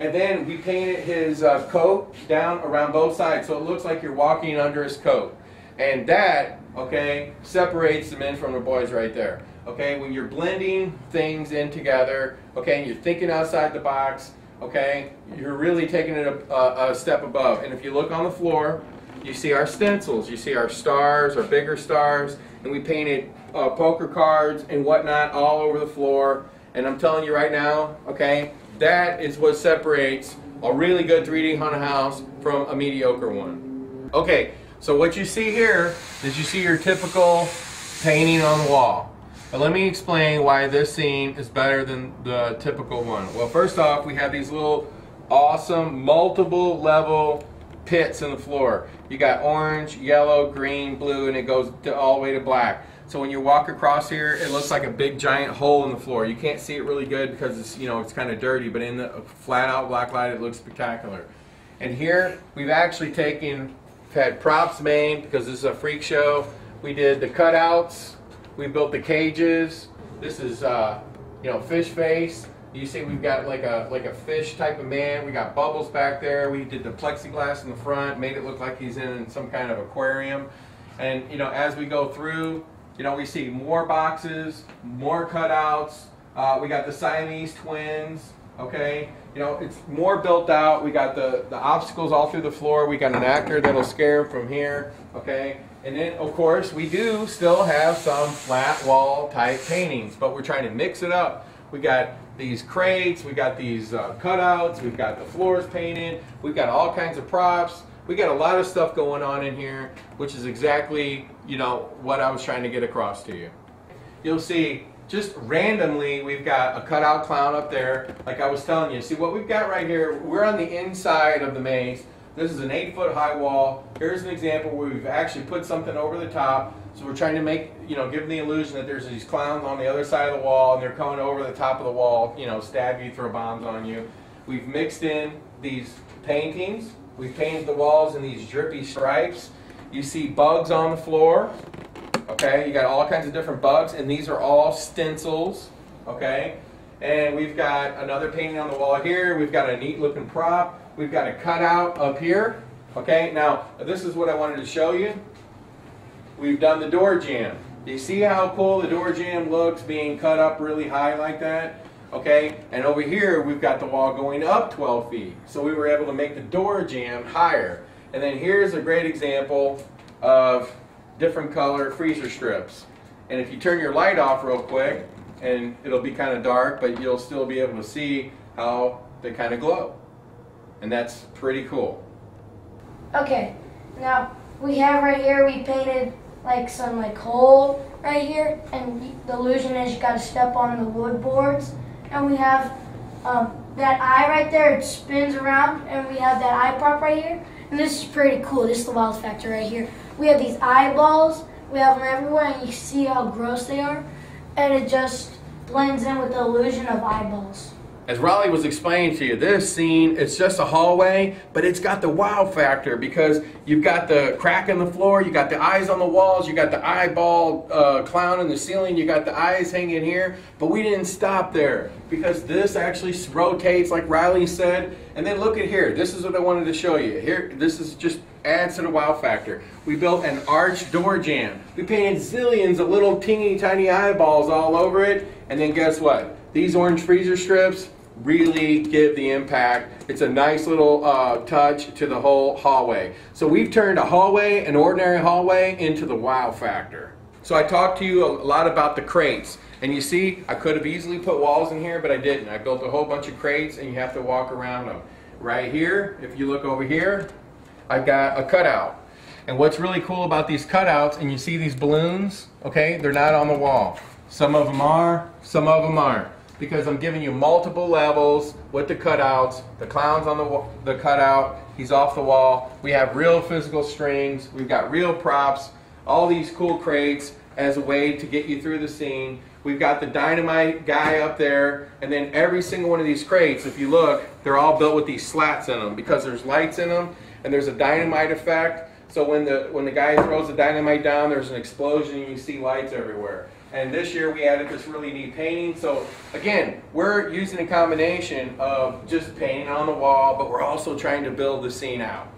And then we painted his uh, coat down around both sides, so it looks like you're walking under his coat. And that, okay, separates the men from the boys right there. Okay, when you're blending things in together, okay, and you're thinking outside the box, okay, you're really taking it a, a, a step above. And if you look on the floor, you see our stencils, you see our stars, our bigger stars, and we painted uh, poker cards and whatnot all over the floor. And I'm telling you right now, okay, that is what separates a really good 3D haunted house from a mediocre one. Okay, so what you see here is you see your typical painting on the wall. But let me explain why this scene is better than the typical one. Well, first off, we have these little awesome multiple level pits in the floor. You got orange, yellow, green, blue, and it goes to, all the way to black. So when you walk across here, it looks like a big giant hole in the floor. You can't see it really good because it's you know it's kind of dirty, but in the flat out black light, it looks spectacular. And here we've actually taken had props made because this is a freak show. We did the cutouts. We built the cages. This is uh, you know fish face. You see we've got like a like a fish type of man. We got bubbles back there. We did the plexiglass in the front, made it look like he's in some kind of aquarium. And you know, as we go through, you know, we see more boxes, more cutouts. Uh, we got the Siamese twins. Okay, you know, it's more built out. We got the the obstacles all through the floor. We got an actor that'll scare him from here. Okay, and then of course we do still have some flat wall type paintings, but we're trying to mix it up. We got these crates, we got these uh, cutouts, we've got the floors painted, we've got all kinds of props. We got a lot of stuff going on in here, which is exactly, you know, what I was trying to get across to you. You'll see just randomly, we've got a cutout clown up there, like I was telling you. See what we've got right here, we're on the inside of the maze. This is an eight foot high wall. Here's an example where we've actually put something over the top. So we're trying to make, you know, give them the illusion that there's these clowns on the other side of the wall and they're coming over the top of the wall, you know, stab you, throw bombs on you. We've mixed in these paintings. We've painted the walls in these drippy stripes. You see bugs on the floor. Okay, you got all kinds of different bugs, and these are all stencils. Okay, and we've got another painting on the wall here. We've got a neat looking prop. We've got a cutout up here. Okay, now this is what I wanted to show you. We've done the door jamb. You see how cool the door jamb looks being cut up really high like that? Okay, and over here we've got the wall going up 12 feet. So we were able to make the door jamb higher. And then here's a great example of different color freezer strips. And if you turn your light off real quick, and it'll be kind of dark, but you'll still be able to see how they kind of glow. And that's pretty cool. Okay, now we have right here, we painted like some like hole right here, and the illusion is you gotta step on the wood boards. And we have um, that eye right there, it spins around, and we have that eye prop right here. And this is pretty cool, this is the wild factor right here. We have these eyeballs, we have them everywhere, and you see how gross they are. And it just blends in with the illusion of eyeballs as Riley was explaining to you, this scene, it's just a hallway, but it's got the wow factor because you've got the crack in the floor, you got the eyes on the walls, you got the eyeball uh, clown in the ceiling, you got the eyes hanging here, but we didn't stop there because this actually rotates like Riley said. And then look at here, this is what I wanted to show you. Here, this is just adds to the wow factor. We built an arch door jamb. We painted zillions of little teeny tiny eyeballs all over it. And then guess what? These orange freezer strips, really give the impact. It's a nice little uh, touch to the whole hallway. So we've turned a hallway, an ordinary hallway, into the wow factor. So I talked to you a lot about the crates. And you see, I could have easily put walls in here, but I didn't. I built a whole bunch of crates and you have to walk around them. Right here, if you look over here, I've got a cutout. And what's really cool about these cutouts, and you see these balloons, okay, they're not on the wall. Some of them are, some of them aren't because I'm giving you multiple levels with the cutouts. The clown's on the, the cutout, he's off the wall. We have real physical strings, we've got real props, all these cool crates as a way to get you through the scene. We've got the dynamite guy up there, and then every single one of these crates, if you look, they're all built with these slats in them because there's lights in them, and there's a dynamite effect. So when the when the guy throws the dynamite down, there's an explosion, and you see lights everywhere. And this year we added this really neat painting. So again, we're using a combination of just painting on the wall, but we're also trying to build the scene out.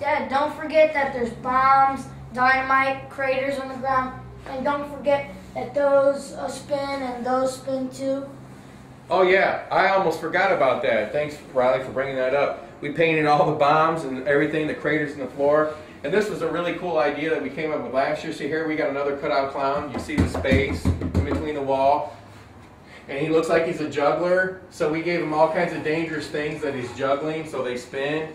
Dad, don't forget that there's bombs, dynamite, craters on the ground, and don't forget that those uh, spin and those spin too. Oh yeah, I almost forgot about that. Thanks, Riley, for bringing that up. We painted all the bombs and everything, the craters in the floor. And this was a really cool idea that we came up with last year. So here we got another cutout clown. You see the space in between the wall. And he looks like he's a juggler. So we gave him all kinds of dangerous things that he's juggling so they spin.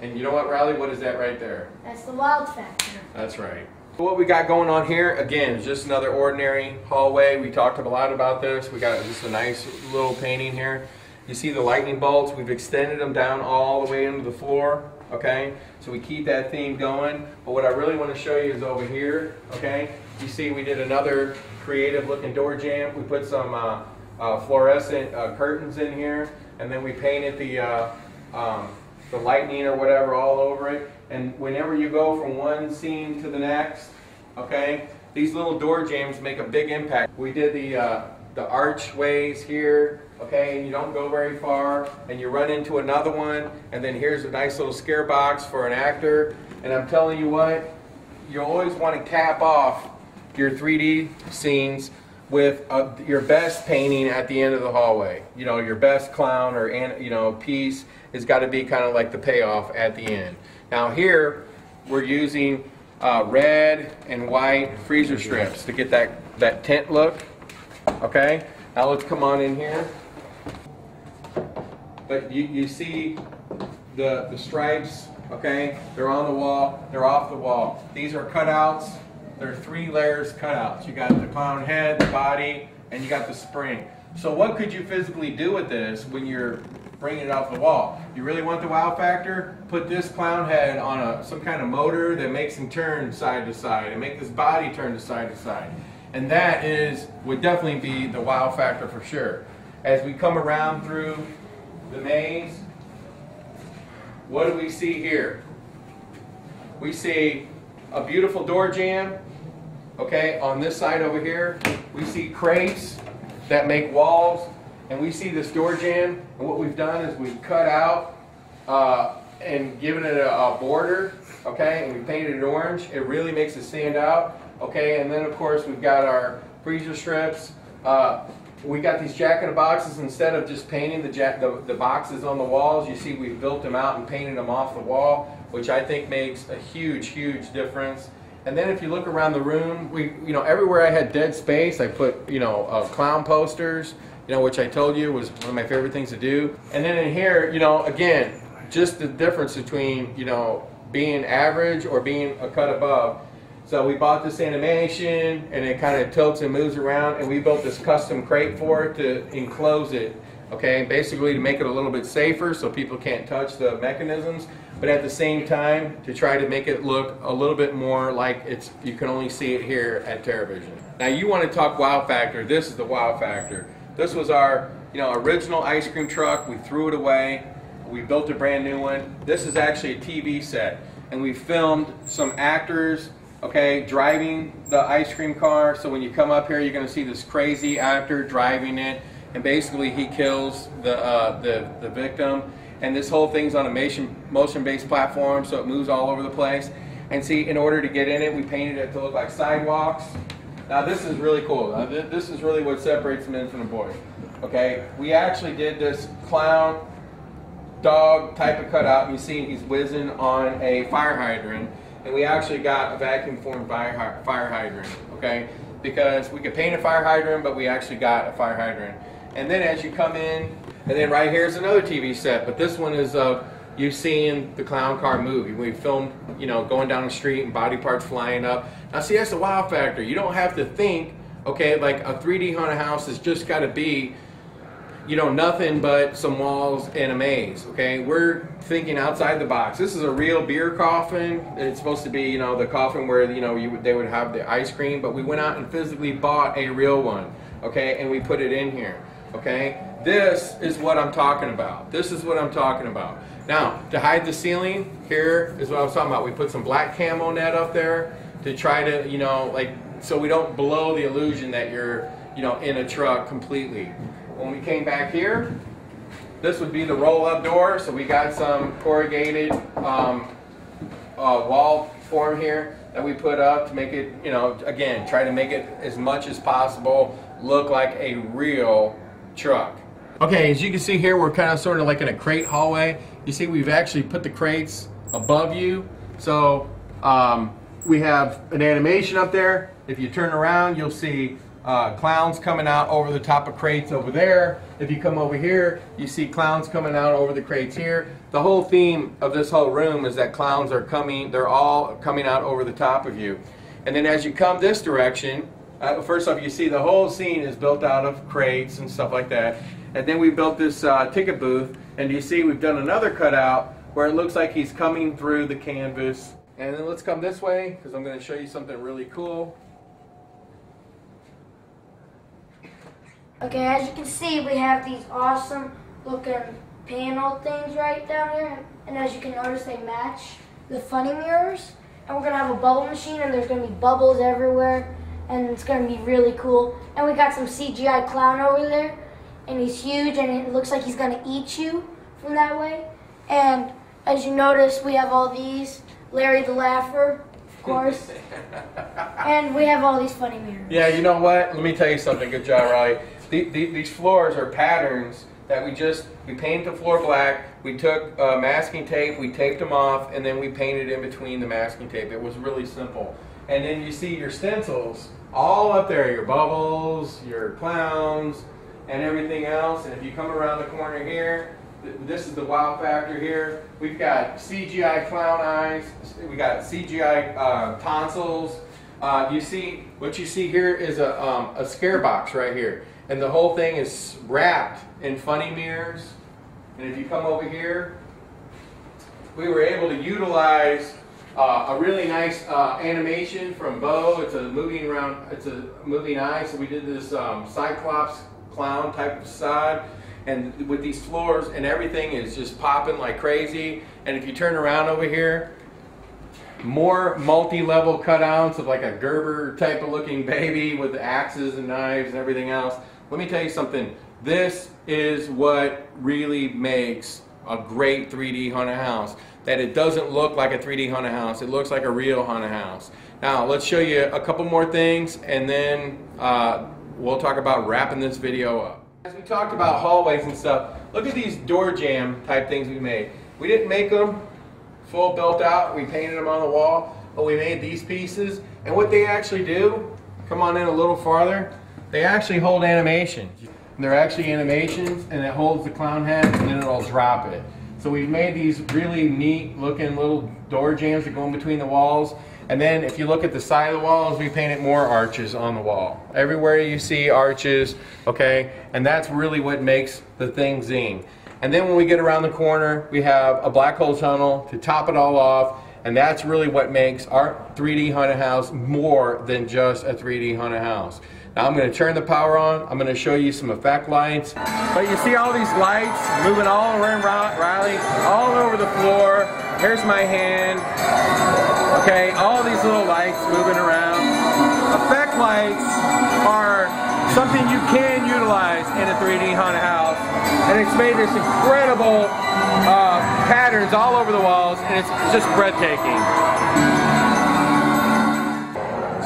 And you know what, Riley? What is that right there? That's the wild factor. That's right. What we got going on here, again, is just another ordinary hallway. We talked a lot about this. We got just a nice little painting here. You see the lightning bolts, we've extended them down all the way into the floor okay? So we keep that theme going. But what I really want to show you is over here, okay? You see we did another creative looking door jamb. We put some uh, uh, fluorescent uh, curtains in here, and then we painted the, uh, um, the lightning or whatever all over it. And whenever you go from one scene to the next, okay, these little door jambs make a big impact. We did the, uh, the archways here, okay, and you don't go very far, and you run into another one, and then here's a nice little scare box for an actor. And I'm telling you what, you always want to cap off your 3D scenes with uh, your best painting at the end of the hallway. You know, your best clown or you know piece has got to be kind of like the payoff at the end. Now here, we're using uh, red and white freezer strips to get that, that tent look. Okay, now let's come on in here. But you, you see the, the stripes, okay? They're on the wall, they're off the wall. These are cutouts. There are three layers cutouts. You got the clown head, the body, and you got the spring. So what could you physically do with this when you're bringing it off the wall? You really want the wow factor? Put this clown head on a, some kind of motor that makes him turn side to side and make this body turn to side to side. And that is, would definitely be the wow factor for sure. As we come around through the maze, what do we see here? We see a beautiful door jamb, okay, on this side over here. We see crates that make walls, and we see this door jamb, and what we've done is we've cut out uh, and given it a, a border, okay, and we painted it orange. It really makes it stand out, okay, and then of course we've got our freezer strips. Uh, we got these jack in the boxes instead of just painting the, the, the boxes on the walls. You see, we've built them out and painted them off the wall, which I think makes a huge, huge difference. And then if you look around the room, we, you know, everywhere I had dead space, I put, you know, uh, clown posters, you know, which I told you was one of my favorite things to do. And then in here, you know, again, just the difference between, you know, being average or being a cut above. So we bought this animation and it kind of tilts and moves around and we built this custom crate for it to enclose it. Okay, basically to make it a little bit safer so people can't touch the mechanisms, but at the same time to try to make it look a little bit more like it's you can only see it here at Terror Vision. Now you want to talk wow factor, this is the wow factor. This was our you know original ice cream truck, we threw it away, we built a brand new one. This is actually a TV set and we filmed some actors okay, driving the ice cream car. So when you come up here, you're going to see this crazy actor driving it, and basically he kills the uh, the the victim. And this whole thing's on a motion motion-based platform, so it moves all over the place. And see, in order to get in it, we painted it to look like sidewalks. Now this is really cool. Now, th this is really what separates men from the boys. Okay, we actually did this clown dog type of cutout. You see he's whizzing on a fire hydrant and we actually got a vacuum formed fire, fire hydrant, okay? Because we could paint a fire hydrant, but we actually got a fire hydrant. And then as you come in, and then right here is another TV set, but this one is of uh, you seeing the clown car movie. We filmed, you know, going down the street and body parts flying up. Now see, that's the wow factor. You don't have to think, okay, like a 3D haunted house has just got to be you know, nothing but some walls and a maze, okay? We're thinking outside the box. This is a real beer coffin. It's supposed to be, you know, the coffin where, you know, you, they would have the ice cream, but we went out and physically bought a real one, okay? And we put it in here, okay? This is what I'm talking about. This is what I'm talking about. Now, to hide the ceiling, here is what I was talking about. We put some black camo net up there to try to, you know, like, so we don't blow the illusion that you're, you know, in a truck completely. When we came back here, this would be the roll-up door. So we got some corrugated um, uh, wall form here that we put up to make it, you know, again, try to make it as much as possible look like a real truck. Okay, as you can see here, we're kind of sort of like in a crate hallway. You see, we've actually put the crates above you. So um, we have an animation up there. If you turn around, you'll see uh, clowns coming out over the top of crates over there. If you come over here, you see clowns coming out over the crates here. The whole theme of this whole room is that clowns are coming, they're all coming out over the top of you. And then as you come this direction, uh, first off, you see the whole scene is built out of crates and stuff like that. And then we built this uh, ticket booth, and you see we've done another cutout where it looks like he's coming through the canvas. And then let's come this way, because I'm going to show you something really cool. Okay, as you can see, we have these awesome looking panel things right down here. And as you can notice, they match the funny mirrors. And we're going to have a bubble machine, and there's going to be bubbles everywhere. And it's going to be really cool. And we got some CGI clown over there. And he's huge, and it looks like he's going to eat you from that way. And as you notice, we have all these. Larry the Laugher, of course. and we have all these funny mirrors. Yeah, you know what? Let me tell you something. Good job, Riley the, the, these floors are patterns that we just, we painted the floor black, we took uh, masking tape, we taped them off, and then we painted in between the masking tape. It was really simple. And then you see your stencils all up there, your bubbles, your clowns, and everything else. And if you come around the corner here, this is the wow factor here. We've got CGI clown eyes, we got CGI uh, tonsils, uh, you see, what you see here is a, um, a scare box right here. And the whole thing is wrapped in funny mirrors. And if you come over here, we were able to utilize uh, a really nice uh, animation from Bo. It's a moving around, it's a moving eye. So we did this um, Cyclops clown type of facade. And with these floors and everything is just popping like crazy. And if you turn around over here, more multi-level cutouts of like a Gerber type of looking baby with axes and knives and everything else. Let me tell you something. This is what really makes a great 3D haunted house. That it doesn't look like a 3D haunted house. It looks like a real haunted house. Now let's show you a couple more things and then uh, we'll talk about wrapping this video up. As we talked about hallways and stuff, look at these door jamb type things we made. We didn't make them full built out. We painted them on the wall, but we made these pieces. And what they actually do, come on in a little farther, they actually hold animations. They're actually animations and it holds the clown head and then it'll drop it. So we've made these really neat looking little door jambs that go in between the walls. And then if you look at the side of the walls, we painted more arches on the wall. Everywhere you see arches, okay? And that's really what makes the thing zing. And then when we get around the corner, we have a black hole tunnel to top it all off. And that's really what makes our 3D haunted house more than just a 3D haunted house. Now I'm going to turn the power on. I'm going to show you some effect lights. But you see all these lights moving all around Riley, all over the floor. Here's my hand. Okay, all these little lights moving around. Effect lights are something you can utilize in a 3D haunted house. And it's made this incredible uh, patterns all over the walls and it's just breathtaking.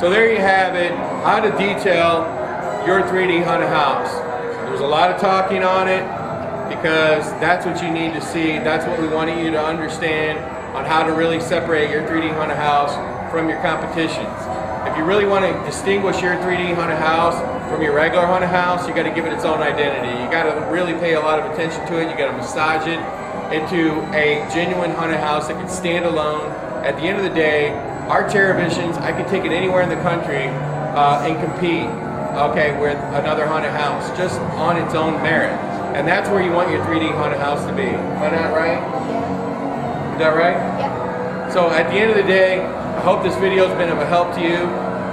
So there you have it, how to detail your 3D haunted house. There's a lot of talking on it because that's what you need to see. That's what we wanted you to understand on how to really separate your 3D haunted house from your competitions. If you really want to distinguish your 3D haunted house from your regular haunted house, you got to give it its own identity. You got to really pay a lot of attention to it. You got to massage it into a genuine haunted house that can stand alone. At the end of the day, our Terror Visions, I can take it anywhere in the country uh, and compete, okay, with another haunted house, just on its own merit. And that's where you want your 3D haunted house to be. Am I not right? Is that right? Yeah. So at the end of the day, I hope this video has been of a help to you.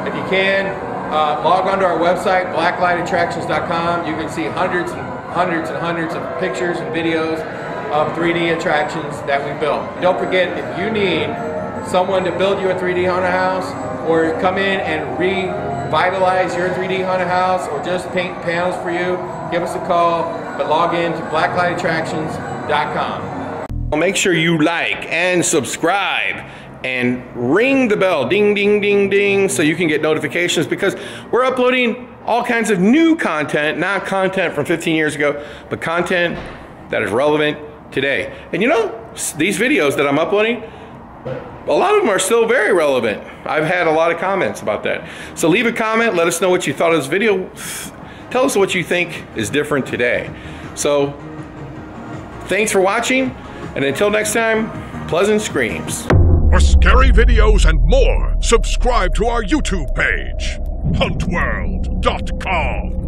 If you can, uh, log on to our website, blacklightattractions.com. You can see hundreds and hundreds and hundreds of pictures and videos of 3D attractions that we built. Don't forget, if you need someone to build you a 3D haunted house or come in and revitalize your 3D haunted house or just paint panels for you, give us a call, but log in to blacklightattractions.com. Make sure you like and subscribe and ring the bell, ding, ding, ding, ding, so you can get notifications because we're uploading all kinds of new content, not content from 15 years ago, but content that is relevant today. And you know, these videos that I'm uploading, a lot of them are still very relevant. I've had a lot of comments about that. So leave a comment, let us know what you thought of this video. Tell us what you think is different today. So thanks for watching, and until next time, pleasant screams. For scary videos and more, subscribe to our YouTube page, hauntworld.com.